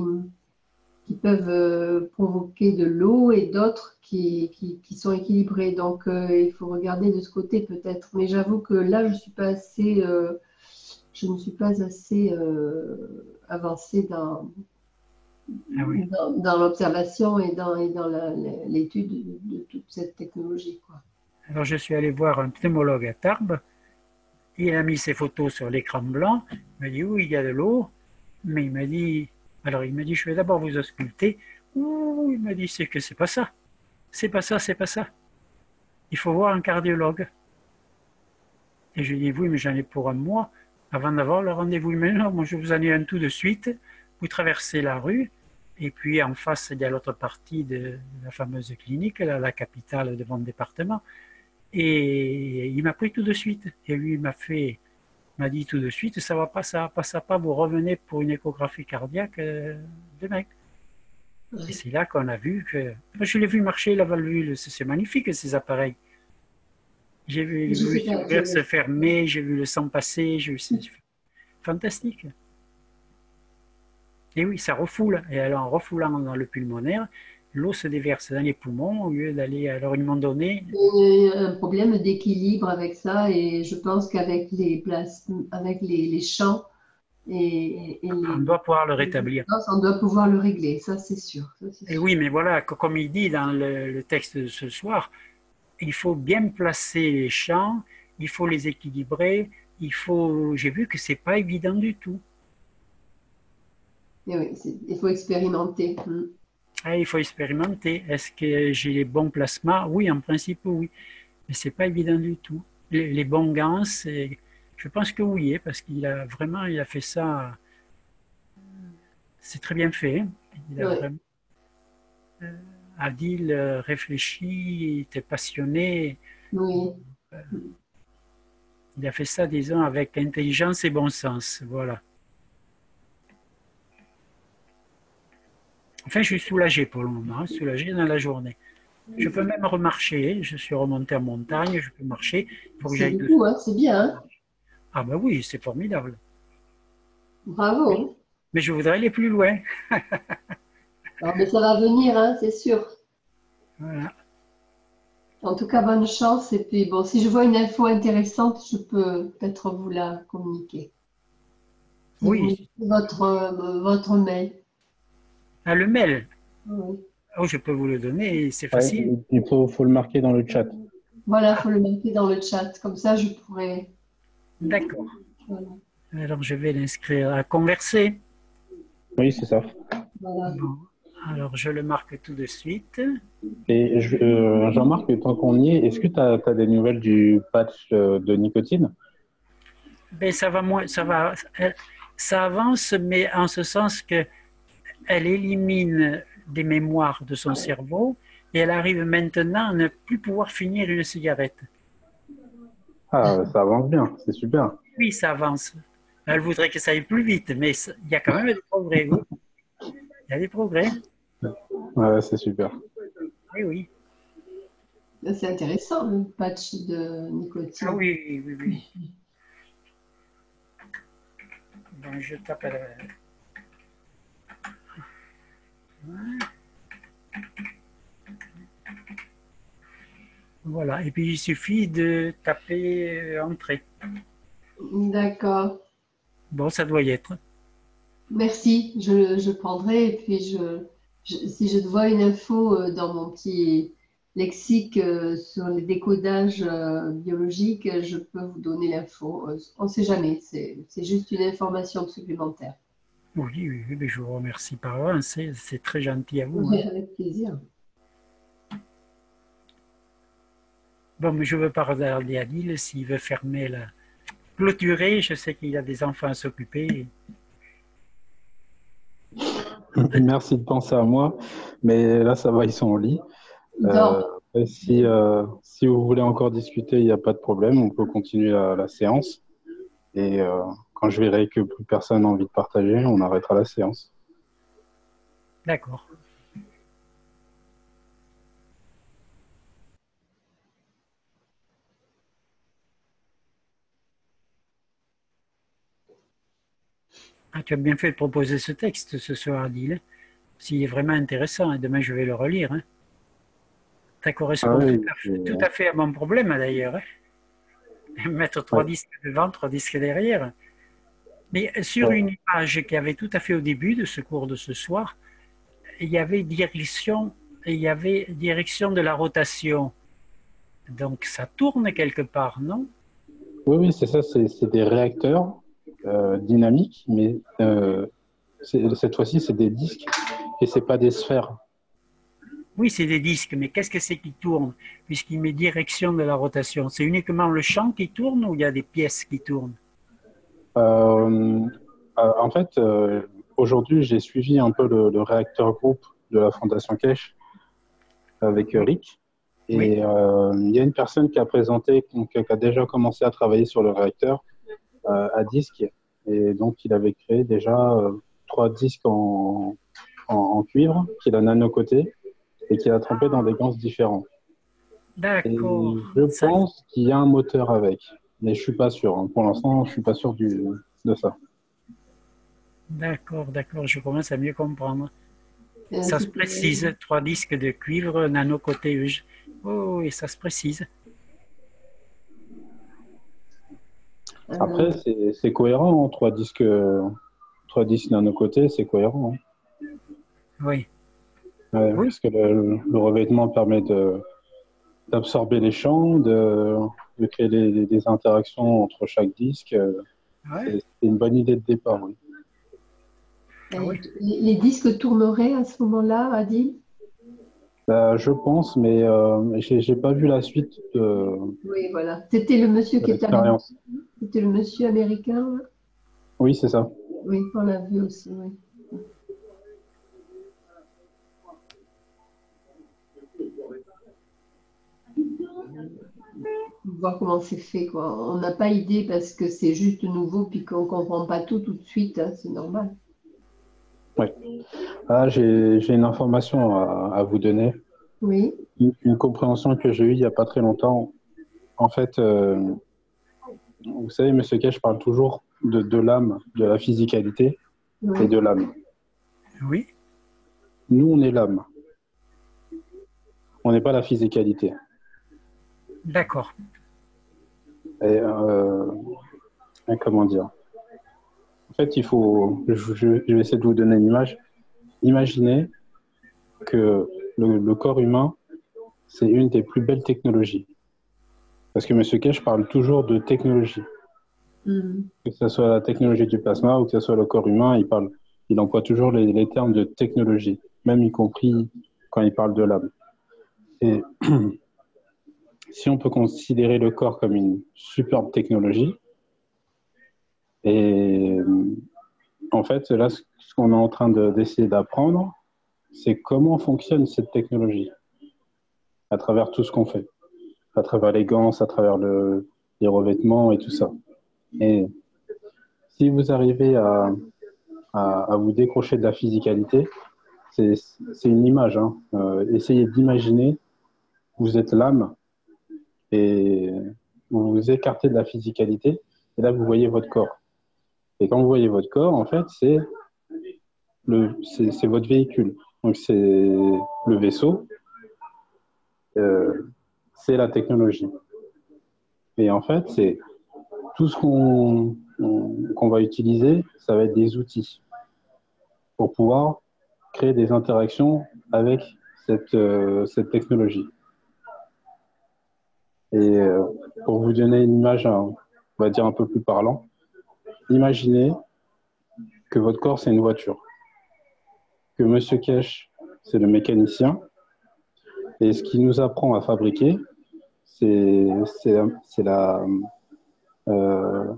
qui peuvent euh, provoquer de l'eau et d'autres qui, qui, qui sont équilibrés. Donc, euh, il faut regarder de ce côté peut-être. Mais j'avoue que là, je suis pas assez, euh, je ne suis pas assez euh, avancée dans, Ah oui. dans, dans l'observation et dans, et dans l'étude de, de toute cette technologie. Quoi. Alors je suis allé voir un pneumologue à Tarbes. Il a mis ses photos sur l'écran blanc. Il m'a dit oui, il y a de l'eau. Mais il m'a dit, alors il m'a dit, je vais d'abord vous ausculter. Ouh, il m'a dit, c'est que c'est pas ça. C'est pas ça, c'est pas ça. Il faut voir un cardiologue. Et je lui ai oui, mais j'en ai pour un mois avant d'avoir le rendez-vous. Mais non, moi je vous en ai un tout de suite. Vous traversez la rue. Et puis en face, il y a l'autre partie de la fameuse clinique, là, la capitale de mon département. Et il m'a pris tout de suite. Et lui, il m'a fait, m'a dit tout de suite, ça va pas, ça va pas, ça va pas, vous revenez pour une échographie cardiaque euh, demain. Et c'est là qu'on a vu que, je l'ai vu marcher la valvule, c'est magnifique ces appareils. J'ai vu les je- se fermer, j'ai vu le sang passer, j'ai fantastique. Et oui, ça refoule. Et alors, en refoulant dans le pulmonaire, l'eau se déverse dans les poumons au lieu d'aller, alors ils m'ont donné, Il y a un problème d'équilibre avec ça et je pense qu'avec les places, avec les, les champs et, et on doit pouvoir le rétablir. on doit pouvoir le régler, ça c'est sûr. Et oui, mais voilà, co- comme il dit dans le, le texte de ce soir, il faut bien placer les champs, il faut les équilibrer, il faut. J'ai vu que c'est pas évident du tout. Et oui, il faut expérimenter. Ah, il faut expérimenter. Est-ce que j'ai les bons plasmas Oui, en principe, oui. Mais c'est pas évident du tout. Les, les bons gants, c'est- je pense que oui, hein, parce qu'il a vraiment, il a fait ça. C'est très bien fait. Il a Ouais. vraiment. euh, Adil euh, réfléchi, il était passionné. Oui, Il a fait ça, disons, avec intelligence et bon sens. Voilà. Enfin, je suis soulagé pour le moment, hein, soulagé dans la journée. Je peux même remarcher. Je suis remonté en montagne, je peux marcher. Que j'aille hein, c'est bien. hein. Ah ben oui, c'est formidable. Bravo. Mais je voudrais aller plus loin. Alors, mais ça va venir, hein, c'est sûr. Voilà. En tout cas, bonne chance. Et puis, bon, si je vois une info intéressante, je peux peut-être vous la communiquer. Si Oui. Votre, euh, votre mail. Ah, le mail. Oui. Oh, je peux vous le donner, c'est Ouais, facile. il faut, faut le marquer dans le chat. Voilà, il faut le marquer dans le chat. Comme ça, je pourrais. D'accord. Voilà. Alors, je vais l'inscrire à converser. Oui, c'est ça. voilà. Bon. Alors, je le marque tout de suite. Et je- euh, Jean-Marc, tant qu'on y est, est-ce que tu as, des nouvelles du patch euh, de nicotine? Ben, ça va moins, ça va, elle- ça avance, mais en ce sens que elle élimine des mémoires de son cerveau et elle arrive maintenant à ne plus pouvoir finir une cigarette. Ah, ça avance bien, c'est super. Oui, ça avance. Elle voudrait que ça aille plus vite, mais il y a quand même des progrès. oui. Il y a des progrès. Ouais, c'est super. Oui, oui. C'est intéressant, le patch de nicotine. Ah oui, oui, oui. Donc, je tape à la... Voilà, et puis il suffit de taper euh, entrée. D'accord. Bon, ça doit y être. Merci, je, je prendrai et puis je, je- si je vois une info euh, dans mon petit lexique euh, sur les décodages biologiques, je peux vous donner l'info. On ne sait jamais, c'est juste une information supplémentaire. Oui, oui, oui je vous remercie par avance, c'est très gentil à vous. Oui, hein. avec plaisir. Bon, mais je veux pas regarder Adil s'il veut fermer la clôturer. Je sais qu'il y a des enfants à s'occuper. Merci de penser à moi, mais là ça va, ils sont au lit. Euh, si, euh, si vous voulez encore discuter, il n'y a pas de problème, on peut continuer la, séance. Et euh, quand je verrai que plus personne n'a envie de partager, on arrêtera la séance. D'accord. Ah, tu as bien fait de proposer ce texte ce soir, Adil. S'il est vraiment intéressant, et demain je vais le relire. Hein. Ça correspond ah tout, à fait, à mon problème d'ailleurs. Hein. Mettre trois disques devant, trois disques derrière. Mais sur une image qui avait tout à fait au début de ce cours de ce soir, il y avait direction, il y avait direction de la rotation. Donc ça tourne quelque part, non? Oui, oui, c'est ça, c'est des réacteurs euh, dynamiques, mais euh, cette fois-ci, c'est des disques et c'est pas des sphères. Oui, c'est des disques, mais qu'est-ce que c'est qui tourne? Puisqu'il met direction de la rotation. C'est uniquement le champ qui tourne ou il y a des pièces qui tournent? En fait, euh, aujourd'hui, j'ai suivi un peu le, réacteur groupe de la Fondation Cash avec Rick. Et il y a une personne qui a présenté, qui a déjà commencé à travailler sur le réacteur à disque. Et donc, il avait créé déjà trois disques en, en, cuivre qu'il a nano-coté et qu'il a trempé dans des ganses différents. D'accord. Je pense qu'il y a un moteur avec, mais je suis pas sûr. Hein. Pour l'instant, je suis pas sûr du, de ça. D'accord, d'accord, je commence à mieux comprendre. Ça se précise, trois disques de cuivre nano côté Oh, et ça se précise. Après, c'est cohérent, hein. trois disques, trois disques nano côté, c'est cohérent. Hein. Oui oui. Parce que le, revêtement permet d'absorber les champs, de, créer des, interactions entre chaque disque. C'est une bonne idée de départ. Ah les, disques tourneraient à ce moment-là, Adil? Bah, Je pense, mais euh, je n'ai pas vu la suite. Oui, voilà. C'était le monsieur qui était C'était le monsieur américain Oui, c'est ça. Oui, on l'a vu aussi, oui. Voir comment c'est fait. Quoi. On n'a pas idée parce que c'est juste nouveau puis qu'on ne comprend pas tout tout de suite. Hein, c'est normal. Oui. Ah, j'ai une information à, vous donner. Oui. Une, compréhension que j'ai eue il n'y a pas très longtemps. En fait, euh, vous savez, M. Cash parle toujours de, de l'âme, de la physicalité et de l'âme. Oui. Nous, on est l'âme. On n'est pas la physicalité. D'accord. Et, euh, comment dire? En fait, il faut. Je, vais essayer de vous donner une image. Imaginez que le, corps humain, c'est une des plus belles technologies. Parce que M. Kesh parle toujours de technologie. Mm. Que ce soit la technologie du plasma ou que ce soit le corps humain, il, parle, il emploie toujours les, les termes de technologie, même y compris quand il parle de l'âme. Et si on peut considérer le corps comme une superbe technologie, et en fait, là, ce qu'on est en train d'essayer d'apprendre, c'est comment fonctionne cette technologie à travers tout ce qu'on fait, à travers les gants, à travers le, les revêtements et tout ça. Et si vous arrivez à, à, vous décrocher de la physicalité, c'est une image. Hein. Euh, essayez d'imaginer, vous êtes l'âme et vous vous écartez de la physicalité et là vous voyez votre corps. Et quand vous voyez votre corps, en fait, c'est le c'est votre véhicule. Donc c'est le vaisseau, euh, c'est la technologie. Et en fait, c'est tout ce qu'on qu'on va utiliser, ça va être des outils pour pouvoir créer des interactions avec cette, euh, cette technologie. Et euh, pour vous donner une image, on va dire un peu plus parlant, imaginez que votre corps, c'est une voiture, que Monsieur Kesh, c'est le mécanicien, et ce qui nous apprend à fabriquer, c'est la, euh,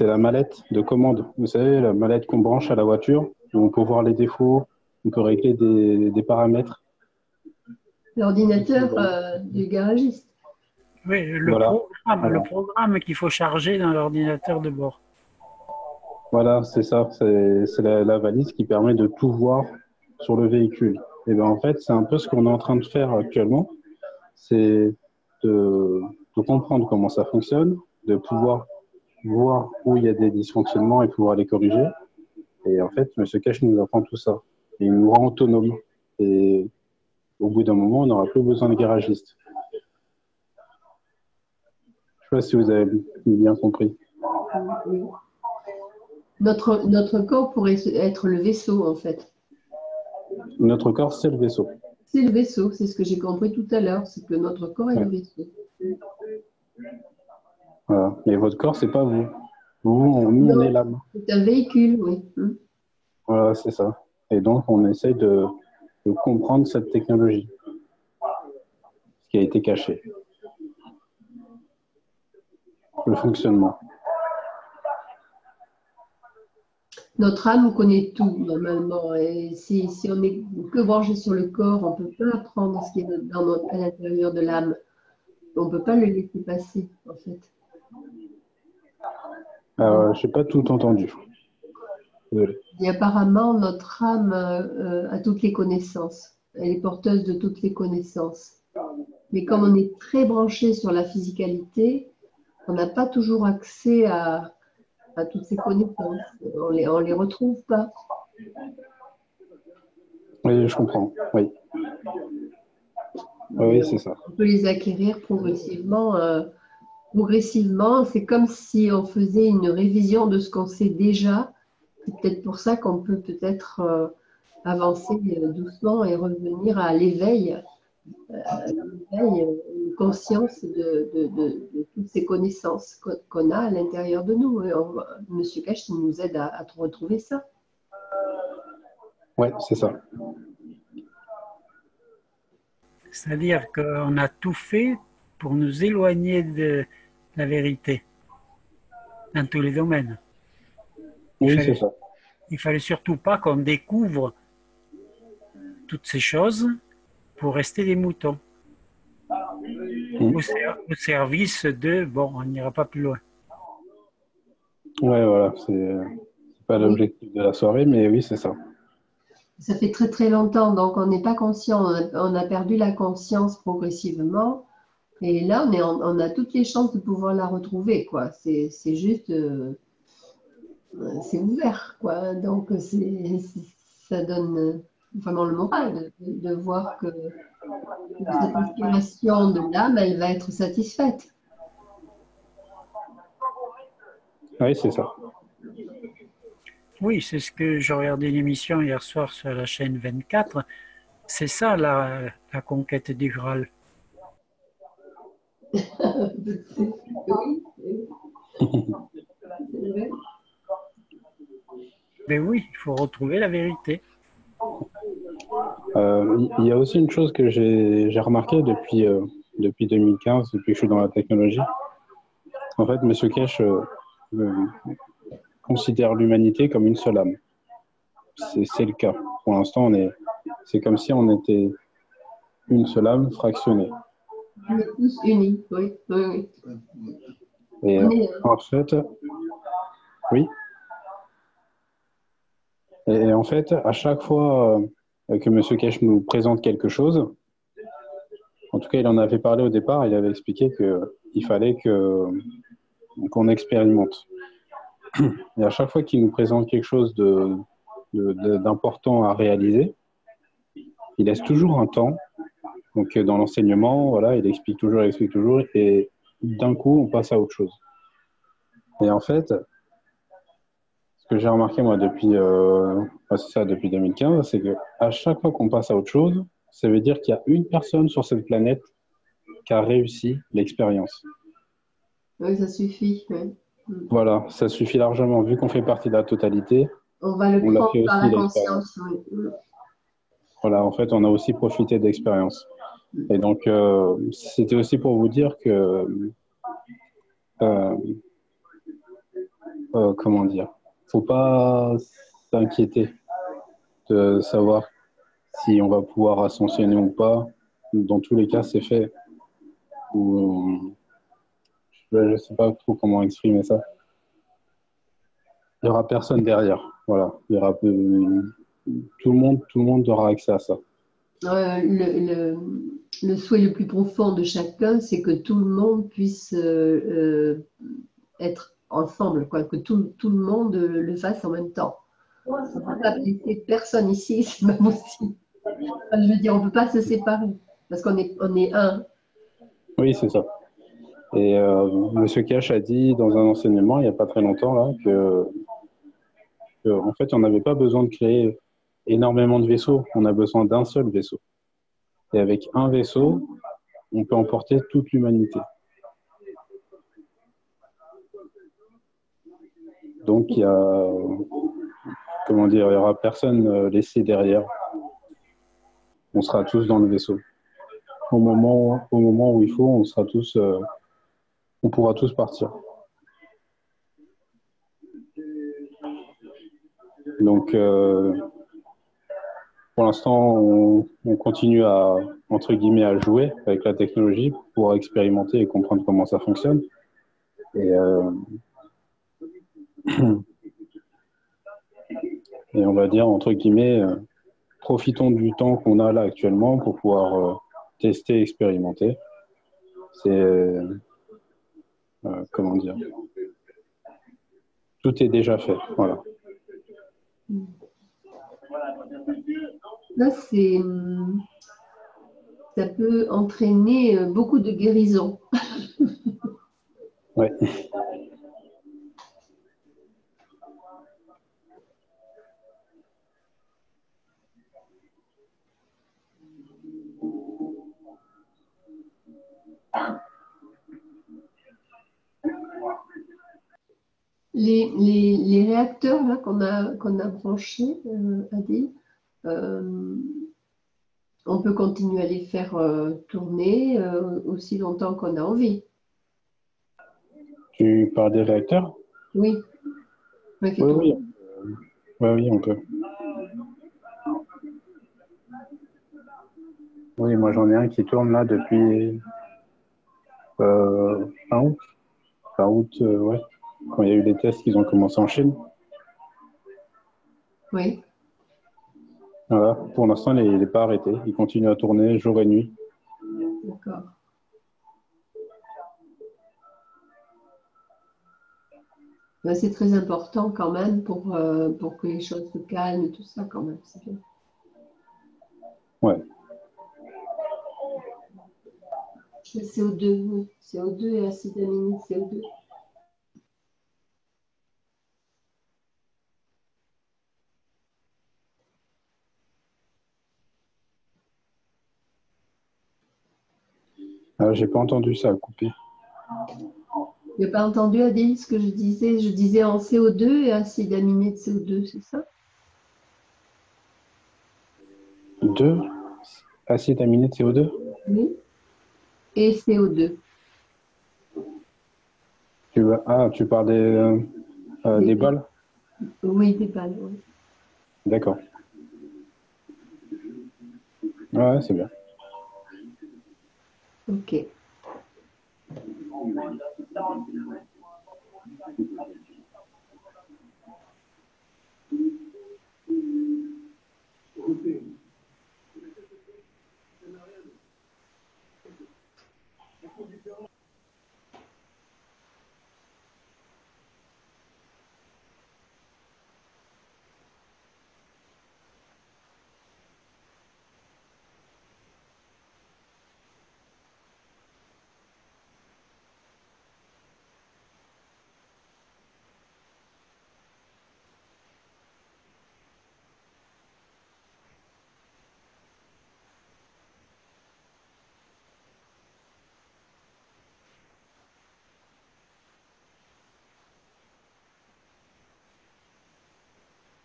la mallette de commande. Vous savez, la mallette qu'on branche à la voiture, où on peut voir les défauts, on peut régler des, des paramètres. L'ordinateur euh, du garagiste. Oui, le Voilà. programme, Voilà. le programme qu'il faut charger dans l'ordinateur de bord. Voilà, c'est ça. C'est la, la valise qui permet de tout voir sur le véhicule. Et bien en fait, c'est un peu ce qu'on est en train de faire actuellement. C'est de, de comprendre comment ça fonctionne, de pouvoir voir où il y a des dysfonctionnements et pouvoir les corriger. Et en fait, M. Cash nous apprend tout ça. Et il nous rend autonomes. Et au bout d'un moment, on n'aura plus besoin de garagiste. Je ne sais pas si vous avez bien compris. Notre, notre corps pourrait être le vaisseau, en fait. Notre corps, c'est le vaisseau. C'est le vaisseau, c'est ce que j'ai compris tout à l'heure, c'est que notre corps est le vaisseau. Voilà. Mais votre corps, c'est pas vous. Vous, on- nous, on est l'âme. C'est un véhicule, oui. Hmm. Voilà, c'est ça. Et donc, on essaye de, de comprendre cette technologie, ce qui a été caché. Le fonctionnement. Notre âme connaît tout, normalement. Et si, si on est que branché sur le corps, on ne peut pas apprendre ce qui est dans notre- à l'intérieur de l'âme. On ne peut pas le laisser passer, en fait. Euh, je n'ai pas tout entendu. Désolé. Et apparemment, notre âme euh, a toutes les connaissances. Elle est porteuse de toutes les connaissances. Mais comme on est très branché sur la physicalité, on n'a pas toujours accès à, à toutes ces connaissances. On les, on les retrouve pas. Oui, je comprends. Oui. Oui, c'est ça. On peut les acquérir progressivement. euh, progressivement, c'est comme si on faisait une révision de ce qu'on sait déjà. C'est peut-être pour ça qu'on peut peut-être euh, avancer euh, doucement et revenir à l'éveil, à l'éveil, euh, une conscience de, de- de- de toutes ces connaissances qu'on a à l'intérieur de nous. Et on Monsieur Cash il nous aide à, à retrouver ça. Oui, c'est ça. C'est-à-dire qu'on a tout fait pour nous éloigner de la vérité dans tous les domaines. Oui, c'est ça. Il fallait surtout pas qu'on découvre toutes ces choses pour rester des moutons. Au, ser- au service de, bon, on n'ira pas plus loin. Ouais, voilà. C'est pas l'objectif de la soirée, mais oui, c'est ça. Ça fait très très longtemps, donc on n'est pas conscient. On a, on a perdu la conscience progressivement. Et là, on, est en- on a toutes les chances de pouvoir la retrouver. quoi. C'est c'est juste. euh, c'est ouvert. quoi. Donc, c'est- c'est- ça donne vraiment le moral de, de- de voir que cette inspiration de l'âme, elle va être satisfaite. Oui, c'est ça. Oui, c'est ce que j'ai regardé une émission hier soir sur la chaîne 24. C'est ça la, la conquête du Graal. Mais oui, il faut retrouver la vérité. Euh, Il y a aussi une chose que j'ai remarqué depuis, euh, depuis 2015, depuis que je suis dans la technologie. En fait, M. Cash euh, considère l'humanité comme une seule âme. C'est c'est le cas. Pour l'instant, on est, c'est comme si on était une seule âme fractionnée. On est tous unis. Oui, oui, oui. Et On est, en fait, oui. Et, en fait, à chaque fois que M. Cash nous présente quelque chose, en tout cas, il en avait parlé au départ, il avait expliqué qu'il fallait qu'on expérimente. Et à chaque fois qu'il nous présente quelque chose d'important à réaliser, il laisse toujours un temps. Donc, euh, dans l'enseignement, voilà, il explique toujours, il explique toujours, et d'un coup, on passe à autre chose. Et en fait, ce que j'ai remarqué moi depuis, euh, ça, depuis 2015, c'est que à chaque fois qu'on passe à autre chose, ça veut dire qu'il y a une personne sur cette planète qu'a réussi l'expérience. Oui, ça suffit. ouais. Voilà, ça suffit largement. Vu qu'on fait partie de la totalité, On va le On prendre fait par aussi, la conscience. oui. voilà, en fait, on a aussi profité d'expérience. Et donc, euh, c'était aussi pour vous dire que, euh, comment dire, faut pas s'inquiéter de savoir si on va pouvoir ascensionner ou pas. Dans tous les cas, c'est fait. Ou, je ne sais pas trop comment exprimer ça. Il n'y aura personne derrière. Voilà, il y aura euh, tout le monde, tout le monde aura accès à ça. Euh, le, souhait le plus profond de chacun, c'est que tout le monde puisse euh, être ensemble, quoi, que tout, tout le monde le fasse en même temps. On ne peut pas laisser personne ici, c'est pas possible. Je veux dire, on ne peut pas se séparer parce qu'on est, on est un. Oui, c'est ça. Et euh, Monsieur Cash a dit dans un enseignement il n'y a pas très longtemps là que, que, en fait on n'avait pas besoin de créer énormément de vaisseaux, on a besoin d'un seul vaisseau. Et avec un vaisseau, on peut emporter toute l'humanité. Donc il y a comment dire, il y aura personne euh, laissé derrière. On sera tous dans le vaisseau. Au moment, au moment où il faut, on sera tous, euh, on pourra tous partir. Donc, euh, pour l'instant, on, on continue à, entre guillemets, à jouer avec la technologie pour expérimenter et comprendre comment ça fonctionne. Et, et on va dire, entre guillemets, euh, profitons du temps qu'on a là actuellement pour pouvoir euh, tester, expérimenter. C'est, euh, comment dire, tout est déjà fait. Voilà. Là, c'est, ça peut entraîner beaucoup de guérison. Ouais. Les, les, les réacteurs là, qu'on a, qu'on a branchés, euh, euh, on peut continuer à les faire euh, tourner euh, aussi longtemps qu'on a envie. Tu parles des réacteurs? Oui. Oui, oui. Oui, oui, on peut. Oui, moi j'en ai un qui tourne là depuis euh, fin août. Fin août, euh, ouais. Quand il y a eu les tests qu'ils ont commencé en Chine. Oui. Voilà. Pour l'instant, il n'est pas arrêté. Il continue à tourner jour et nuit. D'accord. Ben, c'est très important quand même pour, euh, pour que les choses se calment, tout ça quand même. c'est bien. Ouais. Le CO2, oui. CO2 et acide aminé CO2. Ah, J'ai pas entendu ça couper. Tu n'as pas entendu, Adèle, ce que je disais Je disais en CO2 et acide aminé de CO2, c'est ça? Deux? Acide aminé de CO2 Oui. Et CO2. tu, Ah, tu parles des, euh, euh, des Des- balles Oui, des balles, oui. D'accord. Ouais, c'est bien. Ok. okay.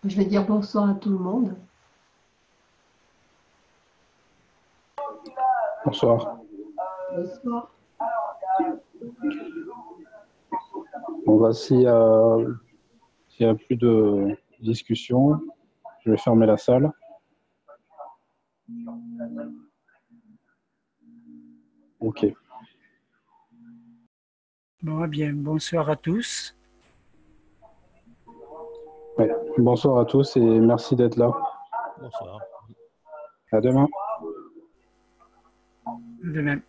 Je vais dire bonsoir à tout le monde. Bonsoir. Bonsoir. Bon, bah, s'il y a, s'il y a plus de discussion, je vais fermer la salle. Ok. Bon, eh bien, bonsoir à tous. Bonsoir à tous et merci d'être là. Bonsoir. À demain. De même.